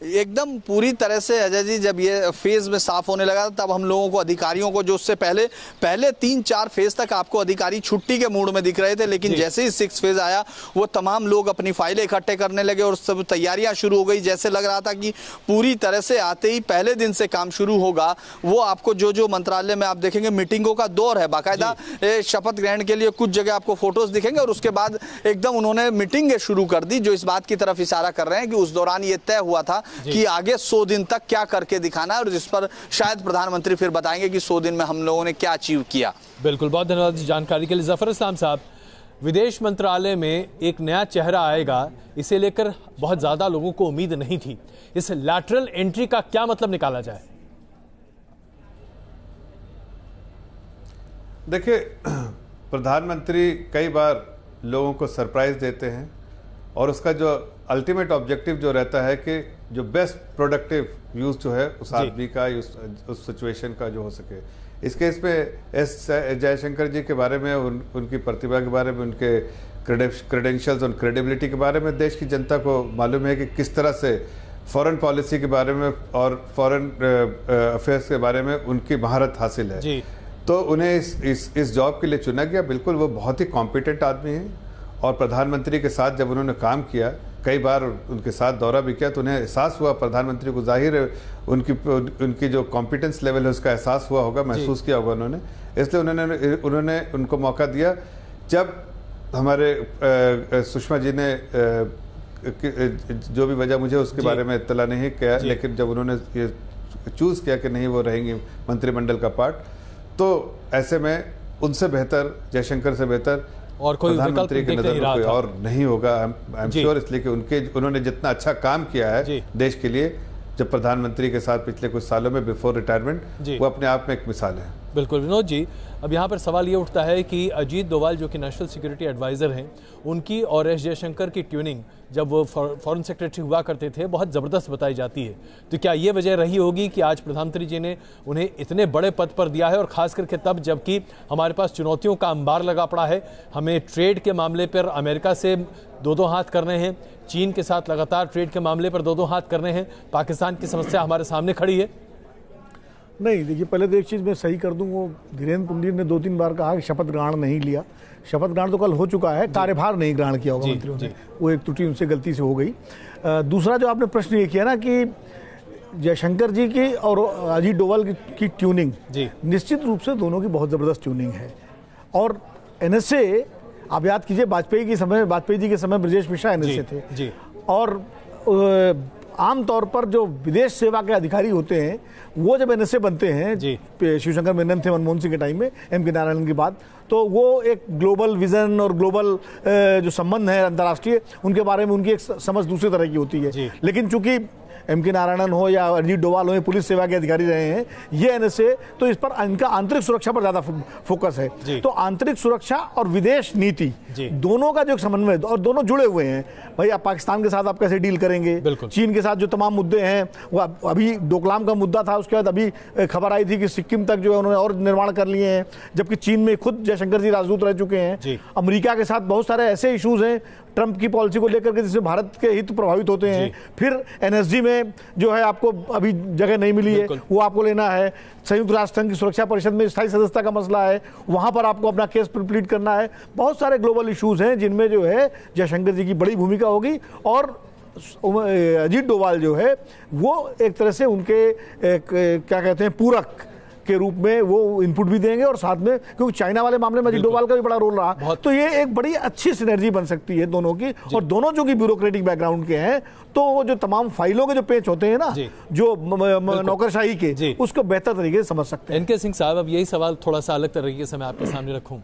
एकदम पूरी तरह से अजय जी जब ये फ़ेज़ में साफ़ होने लगा तब हम लोगों को अधिकारियों को जो उससे पहले पहले तीन चार फ़ेज़ तक आपको अधिकारी छुट्टी के मूड में दिख रहे थे लेकिन जैसे ही सिक्स फ़ेज़ आया वो तमाम लोग अपनी फाइलें इकट्ठे करने लगे और सब तैयारियाँ शुरू हो गई। जैसे लग रहा था कि पूरी तरह से आते ही पहले दिन से काम शुरू होगा वो आपको जो जो मंत्रालय में आप देखेंगे मीटिंगों का दौर है बाकायदा। शपथ ग्रहण के लिए कुछ जगह आपको फ़ोटोज़ दिखेंगे और उसके बाद एकदम उन्होंने मीटिंगें शुरू कर दी जो इस बात की तरफ़ इशारा कर रहे हैं कि उस दौरान ये तय हुआ था कि आगे सौ दिन तक क्या करके दिखाना है और जिस पर शायद प्रधानमंत्री फिर बताएँगे कि सौ दिन में हम लोगों ने क्या अचीव किया। बिल्कुल बहुत धन्यवाद जानकारी के लिए। ज़फ़र इस्लाम साहब विदेश मंत्रालय में एक नया चेहरा आएगा इसे लेकर बहुत ज़्यादा लोगों को उम्मीद नहीं थी। इस लैटरल एंट्री का क्या मतलब निकाला जाए? देखिए प्रधानमंत्री कई बार लोगों को सरप्राइज़ देते हैं और उसका जो अल्टीमेट ऑब्जेक्टिव जो रहता है कि जो बेस्ट प्रोडक्टिव यूज़ जो है उस आदमी का उस, सिचुएशन का जो हो सके। इस केस में एस जयशंकर जी के बारे में उन, उनकी प्रतिभा के बारे में उनके क्रेडेंशियल्स और क्रेडिबिलिटी के बारे में देश की जनता को मालूम है कि किस तरह से फॉरेन पॉलिसी के बारे में और फॉरेन अफेयर्स के बारे में उनकी महारत हासिल है। जी। तो उन्हें इस इस इस जॉब के लिए चुना गया। बिल्कुल वो बहुत ही कॉम्पिटेंट आदमी हैं और प्रधानमंत्री के साथ जब उन्होंने काम किया कई बार उनके साथ दौरा भी किया तो उन्हें एहसास हुआ प्रधानमंत्री को ज़ाहिर है उनकी उनकी जो कॉम्पिटेंस लेवल है उसका एहसास हुआ होगा महसूस किया होगा उन्होंने। इसलिए उन्होंने उन्होंने उनको मौका दिया। जब हमारे सुषमा जी ने जो भी वजह मुझे उसके बारे में इतला नहीं किया लेकिन जब उन्होंने ये चूज़ किया कि नहीं वो रहेंगी मंत्रिमंडल का पार्ट तो ऐसे में उनसे बेहतर जयशंकर से बेहतर और कोई प्रधानमंत्री की नज़र में कोई और नहीं होगा आई एम श्योर इसलिए कि उनके उन्होंने जितना अच्छा काम किया है देश के लिए जब प्रधानमंत्री के साथ पिछले कुछ सालों में बिफोर रिटायरमेंट वो अपने आप में एक मिसाल है। बिल्कुल। विनोद जी, अब यहाँ पर सवाल ये उठता है कि अजीत डोवाल जो कि नेशनल सिक्योरिटी एडवाइज़र हैं, उनकी और एस जयशंकर की ट्यूनिंग जब वो फॉरेन सेक्रेटरी हुआ करते थे, बहुत ज़बरदस्त बताई जाती है। तो क्या ये वजह रही होगी कि आज प्रधानमंत्री जी ने उन्हें इतने बड़े पद पर दिया है और ख़ास करके तब जबकि हमारे पास चुनौतियों का अंबार लगा पड़ा है? हमें ट्रेड के मामले पर अमेरिका से दो दो हाथ करने हैं, चीन के साथ लगातार ट्रेड के मामले पर दो दो हाथ करने हैं, पाकिस्तान की समस्या हमारे सामने खड़ी है। नहीं देखिए पहले तो एक चीज़ मैं सही कर दूँ वो धीरेन्द्र पुंडीर ने दो तीन बार कहा कि शपथ ग्रहण नहीं लिया। शपथ ग्रहण तो कल हो चुका है कार्यभार नहीं ग्रहण किया होगा मंत्रियों ने। वो एक त्रुटि उनसे गलती से हो गई। दूसरा जो आपने प्रश्न ये किया ना कि जयशंकर जी की और अजीत डोवाल की, की ट्यूनिंग निश्चित रूप से दोनों की बहुत ज़बरदस्त ट्यूनिंग है। और एनएसए आप याद कीजिए वाजपेयी के समय वाजपेयी जी के समय ब्रजेश मिश्रा एनएसए थे। और आमतौर पर जो विदेश सेवा के अधिकारी होते हैं वो जब एन बनते हैं जी। शिवशंकर मेनन थे मनमोहन सिंह के टाइम में एम के नारायण की बात तो वो एक ग्लोबल विजन और ग्लोबल जो संबंध है अंतर्राष्ट्रीय उनके बारे में उनकी एक समझ दूसरी तरह की होती है। लेकिन चूँकि एम के नारायणन हो या अजीत डोवाल हो या पुलिस सेवा के अधिकारी रहे हैं ये एनएसए तो इस पर इनका आंतरिक सुरक्षा पर ज़्यादा फोकस है। तो आंतरिक सुरक्षा और विदेश नीति दोनों का जो समन्वय और दोनों जुड़े हुए हैं। भाई आप पाकिस्तान के साथ आप कैसे डील करेंगे चीन के साथ जो तमाम मुद्दे हैं वो अभी डोकलाम का मुद्दा था उसके बाद अभी खबर आई थी कि सिक्किम तक जो है उन्होंने और निर्माण कर लिए हैं जबकि चीन में खुद जयशंकर जी राजदूत रह चुके हैं। अमेरिका के साथ बहुत सारे ऐसे इश्यूज़ हैं ट्रंप की पॉलिसी को लेकर के जिसमें भारत के हित प्रभावित होते हैं फिर एनएसजी में जो है आपको अभी जगह नहीं मिली है वो आपको लेना है। संयुक्त राष्ट्र संघ की सुरक्षा परिषद में स्थायी सदस्यता का मसला है वहाँ पर आपको अपना केस प्रिप्लीट करना है। बहुत सारे ग्लोबल इश्यूज़ हैं जिनमें जो है जयशंकर जी की बड़ी भूमिका होगी और अजीत डोवाल जो है वो एक तरह से उनके क्या कहते हैं पूरक के रूप में वो इनपुट भी देंगे और साथ में क्योंकि चाइना वाले मामले में डोवाल का भी बड़ा रोल रहा। तो ये एक बड़ी अच्छी सिनर्जी बन सकती है दोनों की। और दोनों जो कि ब्यूरोक्रेटिक बैकग्राउंड के हैं तो वो जो तमाम फाइलों के जो पेच होते हैं ना जो। नौकरशाही के उसको बेहतर तरीके से समझ सकते हैं। एनके सिंह साहब अब यही सवाल थोड़ा सा अलग तरीके से मैं आपके सामने रखूँ।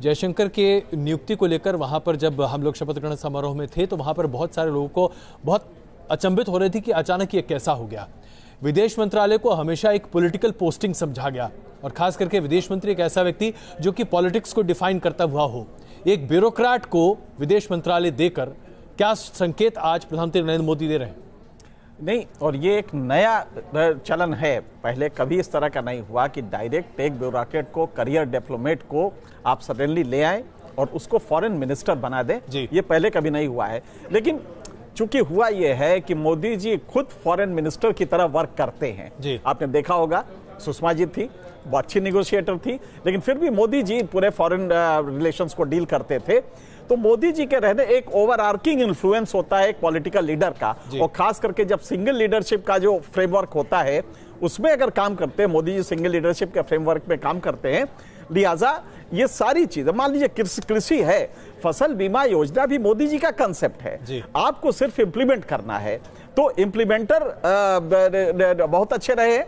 जयशंकर के नियुक्ति को लेकर वहाँ पर जब हम लोग शपथ ग्रहण समारोह में थे तो वहाँ पर बहुत सारे लोगों को बहुत अचंभित हो रहे थे कि अचानक ये कैसा हो गया। विदेश मंत्रालय को हमेशा एक पॉलिटिकल पोस्टिंग समझा गया। और खास करके विदेश मंत्री एक ऐसा व्यक्ति जो कि पॉलिटिक्स को डिफाइन करता हुआ हो। एक ब्यूरोक्रेट को विदेश मंत्रालय देकर क्या संकेत आज प्रधानमंत्री नरेंद्र मोदी दे रहे हैं? नहीं और ये एक नया चलन है। पहले कभी इस तरह का नहीं हुआ कि डायरेक्ट एक ब्यूरोक्रेट को करियर डिप्लोमेट को आप सडनली ले आए और उसको फॉरेन मिनिस्टर बना दें। ये पहले कभी नहीं हुआ है। लेकिन चूँकि हुआ यह है कि मोदी जी खुद फॉरेन मिनिस्टर की तरह वर्क करते हैं। जी। आपने देखा होगा सुषमा जी थी वो अच्छी निगोशिएटर थी लेकिन फिर भी मोदी जी पूरे फॉरेन रिलेशंस को डील करते थे। तो मोदी जी के रहने एक ओवर आर्किंग इन्फ्लुएंस होता है एक पॉलिटिकल लीडर का। और खास करके जब सिंगल लीडरशिप का जो फ्रेमवर्क होता है उसमें अगर काम करते हैं मोदी जी सिंगल लीडरशिप के फ्रेमवर्क में काम करते हैं लिहाजा ये सारी चीज़ें मान लीजिए कृषि है फ़सल बीमा योजना भी मोदी जी का कंसेप्ट है। आपको सिर्फ़ इंप्लीमेंट करना है। तो इंप्लीमेंटर बहुत अच्छे रहे।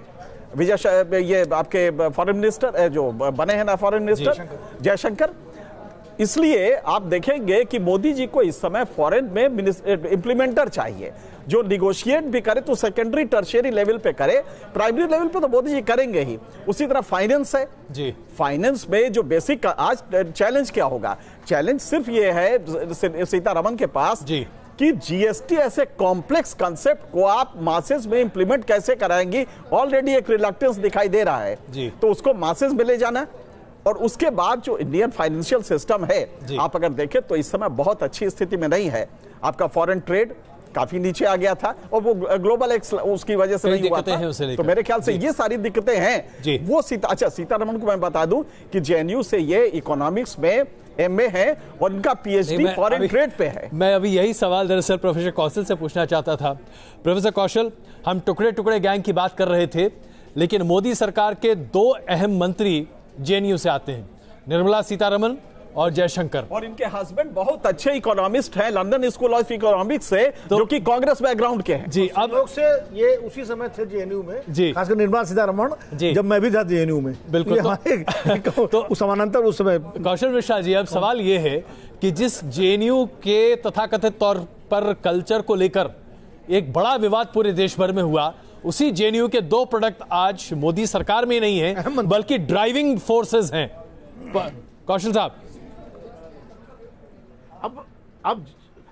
विजय ये आपके फॉरेन मिनिस्टर जो बने हैं ना फॉरेन मिनिस्टर जयशंकर। इसलिए आप देखेंगे कि मोदी जी को इस समय फॉरेन में इंप्लीमेंटर चाहिए। जो निगोशिएट भी करे तो सेकेंडरी टर्शियरी लेवल पे करे। प्राइमरी लेवल पे तो मोदी जी करेंगे ही। उसी तरह फाइनेंस है। जी। फाइनेंस में जो बेसिक आज चैलेंज क्या होगा? चैलेंज सिर्फ़ ये है सीतारमन के पास जी। कि जीएसटी ऐसे कॉम्प्लेक्स कंसेप्ट को आप मासेस में इंप्लीमेंट कैसे कराएँगी? ऑलरेडी एक रिलक्टेंस दिखाई दे रहा है। जी। तो उसको मासेस में ले जाना। और उसके बाद जो इंडियन फाइनेंशियल सिस्टम है आप अगर देखें तो इस समय बहुत अच्छी स्थिति में नहीं है। आपका फॉरेन ट्रेड काफ़ी नीचे आ गया था और वो ग्लोबल एक्स उसकी वजह से नहीं हुआ था। उसे तो मेरे ख्याल से ये सारी दिक्कतें हैं। वो सीता अच्छा सीतारमन को मैं बता दूँ कि जेएनयू से ये इकोनॉमिक्स में एमए है और नहीं, पीएचडी फॉरेन ट्रेड पे है। मैं अभी यही सवाल दरअसल प्रोफेसर कौशल से पूछना चाहता था। प्रोफेसर कौशल हम टुकड़े टुकड़े गैंग की बात कर रहे थे लेकिन मोदी सरकार के दो अहम मंत्री जेएनयू से आते हैं। निर्मला सीतारमन और जयशंकर। और इनके हस्बैंड बहुत अच्छे इकोनॉमिस्ट हैं लंदन स्कूल ऑफ़ इकोनॉमिक्स से तो- जो कि कांग्रेस बैकग्राउंड के हैं। जी अब अब लोग से ये उसी समय थे जेएनयू में जी। खासकर निर्मला सीतारमण जी। जब मैं भी था जेएनयू में। बिल्कुल, तो- तो- उस समानांतर उस समय कौशल मिश्रा जी अब सवाल ये है कि जिस जेएनयू के तथाकथित तौर पर कल्चर को लेकर एक बड़ा विवाद पूरे देश भर में हुआ उसी जेएनयू के दो प्रोडक्ट आज मोदी सरकार में नहीं है बल्कि ड्राइविंग फोर्सेस हैं। कौशल साहब अब अब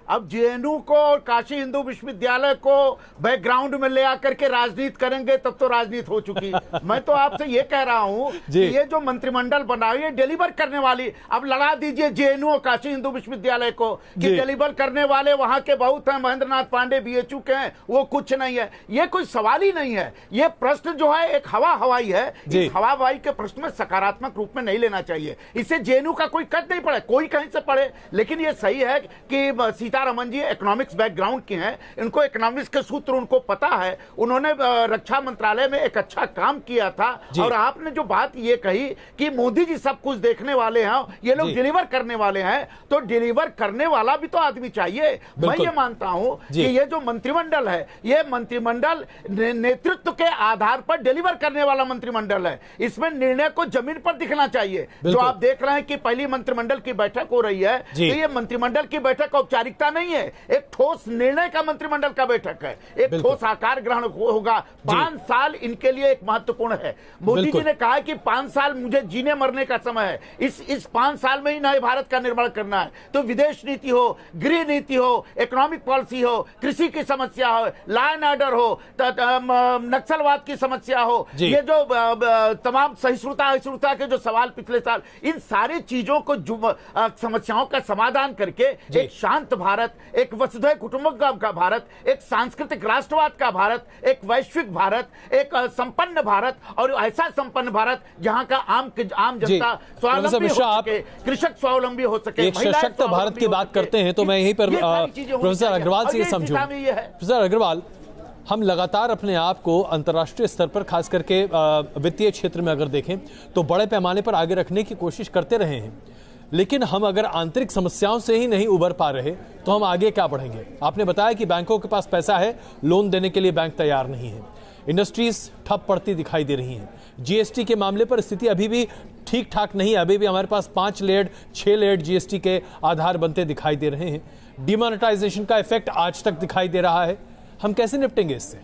अब जेएनयू को और काशी हिंदू विश्वविद्यालय को बैकग्राउंड में ले आकर के राजनीति करेंगे तब तो राजनीति हो चुकी। मैं तो आपसे ये कह रहा हूँ कि ये जो मंत्रिमंडल बना है, ये डिलीवर करने वाली अब लड़ा दीजिए जेएनयू और काशी हिंदू विश्वविद्यालय को कि डिलीवर करने वाले वहाँ के बहुत हैं महेंद्र नाथ पांडे बीएचयू के हैं वो कुछ नहीं है। ये कोई सवाल ही नहीं है। ये प्रश्न जो है एक हवा हवाई है। इस हवा हवाई के प्रश्न में सकारात्मक रूप में नहीं लेना चाहिए। इससे जेएनयू का कोई कट नहीं पड़े कोई कहीं से पड़े लेकिन ये सही है कि सीतारमन जी इकोनॉमिक्स बैकग्राउंड के हैं इनको इकोनॉमिक्स के सूत्र उनको पता है। उन्होंने रक्षा मंत्रालय में एक अच्छा काम किया था। और आपने जो बात ये कही कि मोदी जी सब कुछ देखने वाले हैं ये लोग डिलीवर करने वाले हैं तो डिलीवर करने वाला भी तो आदमी चाहिए। मैं ये मानता हूँ कि ये जो मंत्रिमंडल है ये मंत्रिमंडल ने, नेतृत्व के आधार पर डिलीवर करने वाला मंत्रिमंडल है। इसमें निर्णय को ज़मीन पर दिखना चाहिए। जो आप देख रहे हैं कि पहली मंत्रिमंडल की बैठक हो रही है। तो ये मंत्रिमंडल की बैठक औपचारिकता नहीं है। एक ठोस निर्णय का मंत्रिमंडल का बैठक है। एक ठोस आकार ग्रहण होगा। पाँच साल इनके लिए एक महत्वपूर्ण है। मोदी जी ने कहा कि पाँच साल मुझे जीने मरने का समय है। इस इस पाँच साल में ही नए भारत का निर्माण करना है। तो विदेश नीति हो गृह नीति हो इकोनॉमिक पॉलिसी हो कृषि की समस्या हो लॉ एंड ऑर्डर हो नक्सलवाद की समस्या हो। ये जो तमाम सहिष्णुता अहिष्णुता के जो सवाल पिछले साल इन सारी चीज़ों को समस्याओं का समाधान करके एक शांत भारत एक वसुधैव कुटुंबकम का भारत एक सांस्कृतिक राष्ट्रवाद का भारत एक वैश्विक भारत एक संपन्न भारत और ऐसा संपन्न भारत जहाँ का आम आम जनता स्वावलंबी हो सके कृषक स्वावलंबी हो सके सशक्त भारत की बात करते हैं तो मैं यहीं पर प्रोफेसर अग्रवाल से समझूं। प्रोफेसर अग्रवाल हम लगातार अपने आप को अंतर्राष्ट्रीय स्तर पर खास करके वित्तीय क्षेत्र में अगर देखें तो बड़े पैमाने पर आगे रखने की कोशिश करते रहे हैं। लेकिन हम अगर आंतरिक समस्याओं से ही नहीं उबर पा रहे तो हम आगे क्या बढ़ेंगे? आपने बताया कि बैंकों के पास पैसा है, लोन देने के लिए बैंक तैयार नहीं है। इंडस्ट्रीज़ ठप पड़ती दिखाई दे रही हैं। जीएसटी के मामले पर स्थिति अभी भी ठीक ठाक नहीं है। अभी भी हमारे पास पाँच लेड, छह लेड जीएसटी के आधार बनते दिखाई दे रहे हैं। डिमोनेटाइजेशन का इफ़ेक्ट आज तक दिखाई दे रहा है। हम कैसे निपटेंगे इससे?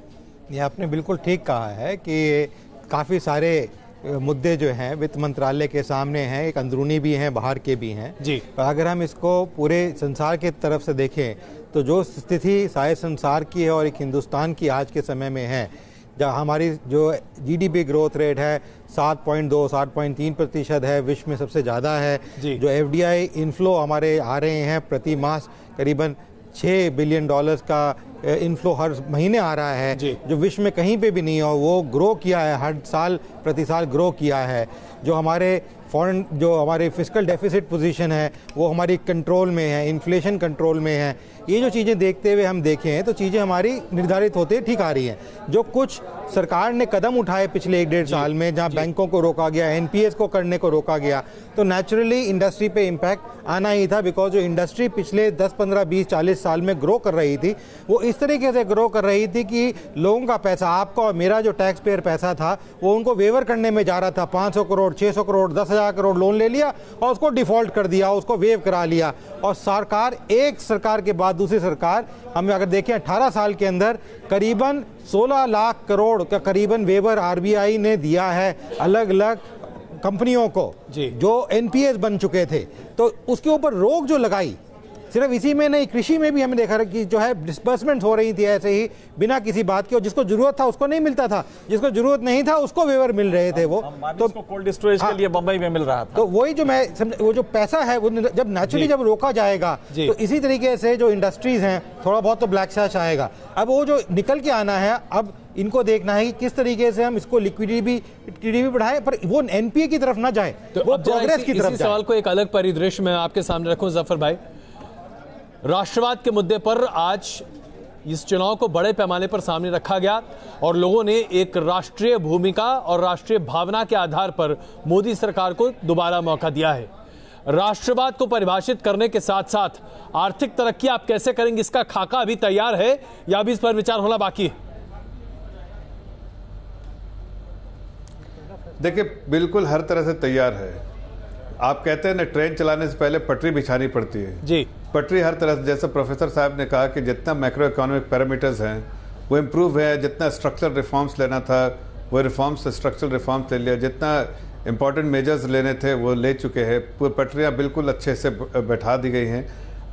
ये आपने बिल्कुल ठीक कहा है कि काफ़ी सारे मुद्दे जो हैं वित्त मंत्रालय के सामने हैं एक अंदरूनी भी हैं बाहर के भी हैं जी। पर अगर हम इसको पूरे संसार के तरफ़ से देखें तो जो स्थिति शायद संसार की है और एक हिंदुस्तान की आज के समय में है जहाँ हमारी जो जीडीपी ग्रोथ रेट है 7.2 7.3 प्रतिशत है विश्व में सबसे ज़्यादा है जी। जो एफडीआई इनफ्लो हमारे आ रहे हैं प्रति मास करीबन 6 बिलियन डॉलर्स का इनफ्लो हर महीने आ रहा है। जो। विश्व में कहीं पे भी नहीं हो वो ग्रो किया है हर साल प्रति साल ग्रो किया है। जो हमारे फॉरेन जो हमारे फ़िज़िकल डेफिसिट पोजीशन है वो हमारी कंट्रोल में है इन्फ्लेशन कंट्रोल में है। ये जो चीज़ें देखते हुए हम देखे हैं तो चीज़ें हमारी निर्धारित होते ठीक आ रही हैं। जो कुछ सरकार ने कदम उठाए पिछले एक डेढ़ साल में जहाँ बैंकों को रोका गया एनपीएस को करने को रोका गया तो नेचुरली इंडस्ट्री पे इम्पैक्ट आना ही था बिकॉज़ जो इंडस्ट्री पिछले 10 15 20 40 साल में ग्रो कर रही थी वो इस तरीके से ग्रो कर रही थी कि लोगों का पैसा आपका और मेरा जो टैक्स पेयर पैसा था वो उनको वेवर करने में जा रहा था 500 करोड़ 600 करोड़ 10,000 करोड़ लोन ले लिया और उसको डिफ़ॉल्ट कर दिया उसको वेव करा लिया। और सरकार एक सरकार के बाद दूसरी सरकार हम अगर देखें 18 साल के अंदर करीबन 16 लाख करोड़ का करीबन वेबर आरबीआई ने दिया है अलग अलग कंपनियों को जो। एनपीएस बन चुके थे। तो उसके ऊपर रोक जो लगाई सिर्फ़ इसी में नहीं कृषि में भी हमें देखा कि जो है डिस्बर्समेंट हो रही थी ऐसे ही बिना किसी बात के और जिसको ज़रूरत था उसको नहीं मिलता था। जिसको ज़रूरत नहीं था उसको वेवर मिल रहे थे वो। तो कोल्ड स्टोरेज के हाँ। लिए बम्बई में मिल रहा था। तो वही जो मैं वो जो पैसा है वो जब नेचुरली जब रोका जाएगा तो इसी तरीके से जो इंडस्ट्रीज़ हैं थोड़ा बहुत तो ब्लैक सैश आएगा। अब वो जो निकल के आना है अब इनको देखना है कि किस तरीके से हम इसको लिक्विडिटी भी भी बढ़ाए पर वो एनपीए की तरफ़ ना जाए तो वो प्रोग्रेस की तरफ़ इसी जाए। सवाल को एक अलग परिदृश्य में आपके सामने रखूँ ज़फ़र भाई। राष्ट्रवाद के मुद्दे पर आज इस चुनाव को बड़े पैमाने पर सामने रखा गया और लोगों ने एक राष्ट्रीय भूमिका और राष्ट्रीय भावना के आधार पर मोदी सरकार को दोबारा मौका दिया है। राष्ट्रवाद को परिभाषित करने के साथ साथ आर्थिक तरक्की आप कैसे करेंगे, इसका खाका अभी तैयार है या अभी इस पर विचार होना बाकी है? देखिए, बिल्कुल हर तरह से तैयार है। आप कहते हैं ना ट्रेन चलाने से पहले पटरी बिछानी पड़ती है। जी। पटरी हर तरह से जैसे प्रोफेसर साहब ने कहा कि जितना माइक्रो इकोनॉमिक पैरामीटर्स हैं वो इम्प्रूव है जितना स्ट्रक्चरल रिफॉर्म्स लेना था वो रिफॉर्म्स स्ट्रक्चरल रिफॉर्म्स ले लिया जितना इंपॉर्टेंट मेजर्स लेने थे वो ले चुके हैं। पूरी पटरियाँ बिल्कुल अच्छे से बैठा दी गई हैं।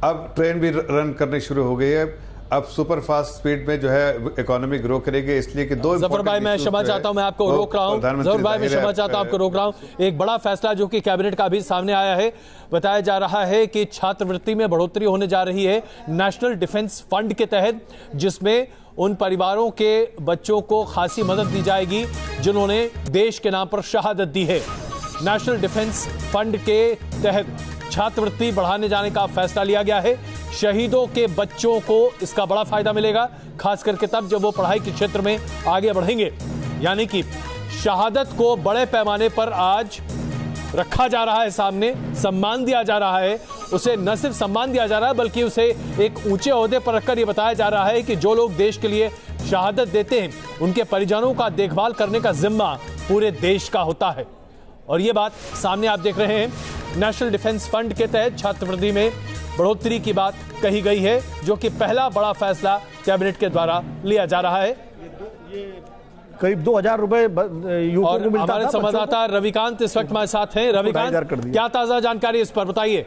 अब ट्रेन भी रन करनी शुरू हो गई है। अब सुपर फास्ट स्पीड में जो है इकोनॉमी ग्रो करेगी इसलिए कि दो ज़फ़र भाई मैं क्षमा चाहता हूँ मैं आपको रोक रहा हूँ। ज़फ़र भाई मैं क्षमा चाहता हूँ आपको रोक रहा हूँ। एक बड़ा फैसला जो कि कैबिनेट का भी सामने आया है बताया जा रहा है कि छात्रवृत्ति में बढ़ोतरी होने जा रही है नेशनल डिफेंस फंड के तहत जिसमें उन परिवारों के बच्चों को खासी मदद दी जाएगी जिन्होंने देश के नाम पर शहादत दी है। नेशनल डिफेंस फंड के तहत छात्रवृत्ति बढ़ाने जाने का फैसला लिया गया है। शहीदों के बच्चों को इसका बड़ा फ़ायदा मिलेगा खास करके तब जब वो पढ़ाई के क्षेत्र में आगे बढ़ेंगे। यानी कि शहादत को बड़े पैमाने पर आज रखा जा रहा है सामने, सम्मान दिया जा रहा है। उसे न सिर्फ़ सम्मान दिया जा रहा है, बल्कि उसे एक ऊँचे अहदे पर रखकर यह बताया जा रहा है कि जो लोग देश के लिए शहादत देते हैं, उनके परिजनों का देखभाल करने का जिम्मा पूरे देश का होता है। और ये बात सामने आप देख रहे हैं। नेशनल डिफेंस फंड के तहत छात्रवृत्ति में बढ़ोतरी की बात कही गई है जो कि पहला बड़ा फैसला कैबिनेट के द्वारा लिया जा रहा है। करीब दो हज़ार रुपए और हमारे संवाददाता रविकांत इस वक्त हमारे साथ हैं। रविकांत 2000 कर दिया। क्या ताज़ा जानकारी इस पर बताइए।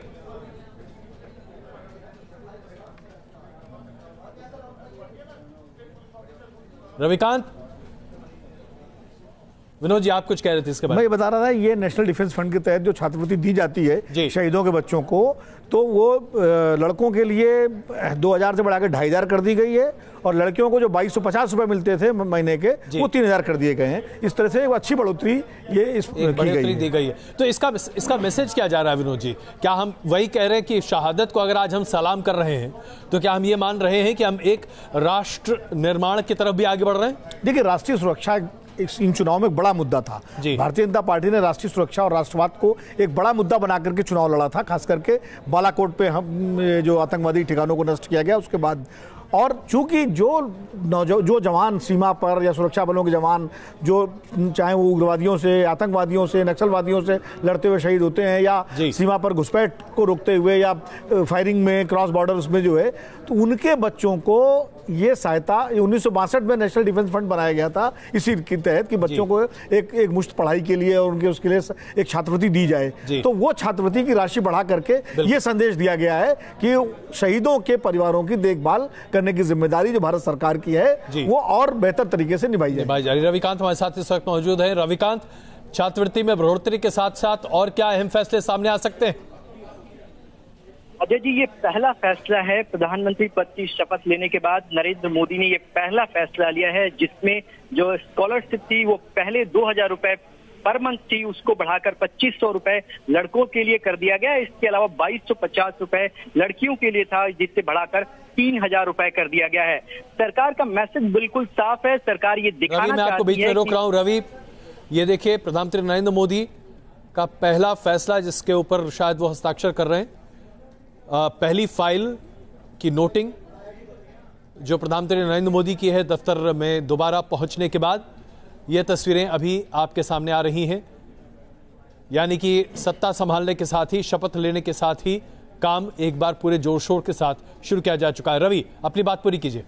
रविकांत? विनोद जी आप कुछ कह रहे थे इसके मैं बारे ये बता रहा था ये नेशनल डिफेंस फंड के तहत जो छात्रवृत्ति दी जाती है शहीदों के बच्चों को तो वो लड़कों के लिए 2000 से बढ़ाकर ढाई हज़ार कर दी गई है और लड़कियों को जो बाईस सौ पचास रुपए मिलते थे महीने के वो तीन हज़ार कर दिए गए हैं। इस तरह से एक अच्छी बढ़ोतरी ये इस की गई बढ़ोतरी है। दी गई है। तो इसका इसका मैसेज क्या जा रहा है विनोद जी? क्या हम वही कह रहे हैं कि शहादत को अगर आज हम सलाम कर रहे हैं तो क्या हम ये मान रहे हैं कि हम एक राष्ट्र निर्माण की तरफ़ भी आगे बढ़ रहे हैं? देखिए राष्ट्रीय सुरक्षा इन चुनाव में एक बड़ा मुद्दा था। भारतीय जनता पार्टी ने राष्ट्रीय सुरक्षा और राष्ट्रवाद को एक बड़ा मुद्दा बना करके चुनाव लड़ा था खास करके बालाकोट पे हम जो आतंकवादी ठिकानों को नष्ट किया गया उसके बाद। और चूँकि जो नौजो जो जवान सीमा पर या सुरक्षा बलों के जवान जो चाहे वो उग्रवादियों से आतंकवादियों से नक्सलवादियों से लड़ते हुए शहीद होते हैं या सीमा पर घुसपैठ को रोकते हुए या फायरिंग में क्रॉस बॉर्डर उसमें जो है तो उनके बच्चों को ये सहायता उन्नीस में नेशनल डिफेंस फंड बनाया गया था इसी के तहत कि बच्चों को एक एक मुश्त पढ़ाई के लिए और उनके उसके लिए एक छात्रवृत्ति दी जाए। तो वो छात्रवृत्ति की राशि बढ़ा करके ये संदेश दिया गया है कि शहीदों के परिवारों की देखभाल करने की ज़िम्मेदारी जो भारत सरकार की है वो और बेहतर तरीके से निभाई जाए। रविकांत हमारे साथ इस वक्त मौजूद है। रविकांत छात्रवृत्ति में बढ़ोतरी के साथ साथ और क्या अहम फैसले सामने आ सकते हैं? अजय जी ये पहला फैसला है प्रधानमंत्री पद की शपथ लेने के बाद नरेंद्र मोदी ने ये पहला फैसला लिया है जिसमें जो स्कॉलरशिप थी वो पहले दो हज़ार रुपए पर मंथ थी उसको बढ़ाकर पच्चीस सौ रुपए लड़कों के लिए कर दिया गया। इसके अलावा बाईस सौ पचास रुपए लड़कियों के लिए था जिससे बढ़ाकर तीन हज़ार रुपए कर दिया गया है। सरकार का मैसेज बिल्कुल साफ़ है सरकार ये दिखाना मैं आपको बीच में रोक रहा हूँ। रवि ये देखिए प्रधानमंत्री नरेंद्र मोदी का पहला फैसला जिसके ऊपर शायद वो हस्ताक्षर कर रहे हैं। पहली फ़ाइल की नोटिंग, जो प्रधानमंत्री नरेंद्र मोदी की है दफ्तर में दोबारा पहुँचने के बाद, ये तस्वीरें अभी आपके सामने आ रही हैं। यानी कि सत्ता संभालने के साथ ही, शपथ लेने के साथ ही, काम एक बार पूरे ज़ोर शोर के साथ शुरू किया जा चुका है। रवि, अपनी बात पूरी कीजिए।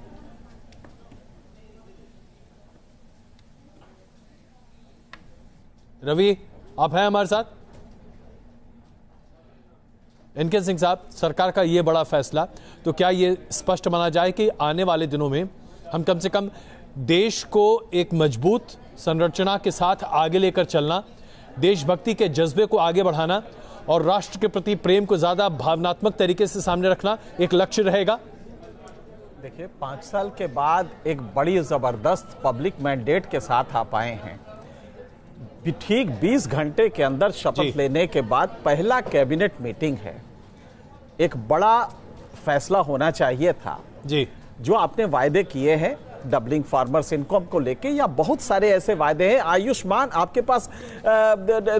रवि, आप हैं हमारे साथ? इनके सिंह साहब, सरकार का ये बड़ा फैसला तो क्या ये स्पष्ट माना जाए कि आने वाले दिनों में हम कम से कम देश को एक मज़बूत संरचना के साथ आगे लेकर चलना, देशभक्ति के जज्बे को आगे बढ़ाना और राष्ट्र के प्रति प्रेम को ज़्यादा भावनात्मक तरीके से सामने रखना एक लक्ष्य रहेगा? देखिए, पाँच साल के बाद एक बड़ी ज़बरदस्त पब्लिक मैंडेट के साथ आप आए हैं। ठीक 20 घंटे के अंदर शपथ लेने के बाद पहला कैबिनेट मीटिंग है। एक बड़ा फैसला होना चाहिए था। जी। जो आपने वायदे किए हैं डबलिंग फार्मर्स इनकम को लेके या बहुत सारे ऐसे वायदे हैं आयुष्मान आपके पास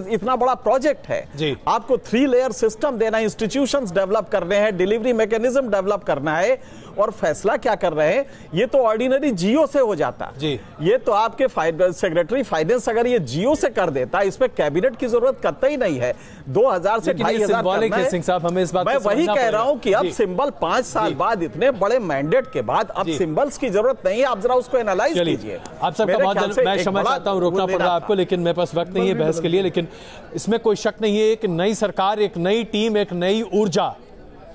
इतना बड़ा प्रोजेक्ट है। जी। आपको थ्री लेयर सिस्टम देना इंस्टीट्यूशंस डेवलप करने हैं डिलीवरी मैकेनिज्म डेवलप करना है। और फैसला क्या कर रहे हैं? ये तो ऑर्डिनरी जियो से हो जाता। जी। ये तो आपके सेक्रेटरी फाइनेंस अगर ये जियो से कर देता इसमें कैबिनेट की ज़रूरत कतई नहीं है। 2000 से ढाई हज़ार है, है। सिंह साहब, हमें इस बात मैं वही कह रहा। हूँ कि अब सिंबल पाँच साल बाद इतने बड़े मैंडेट के बाद अब सिंबल्स की ज़रूरत नहीं है। आप जरा उसको एनालाइज कीजिए। आप सबका बहुत मैं क्षमा चाहता हूँ रोकना पड़ रहा है आपको लेकिन मेरे पास वक्त नहीं है बहस के लिए लेकिन इसमें कोई शक नहीं है। एक नई सरकार एक नई टीम एक नई ऊर्जा।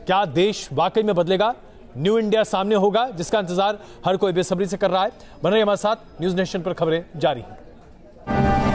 क्या देश वाकई में बदलेगा? न्यू इंडिया सामने होगा, जिसका इंतज़ार हर कोई बेसब्री से कर रहा है। बने हमारे साथ, न्यूज़ नेशन पर खबरें जारी हैं।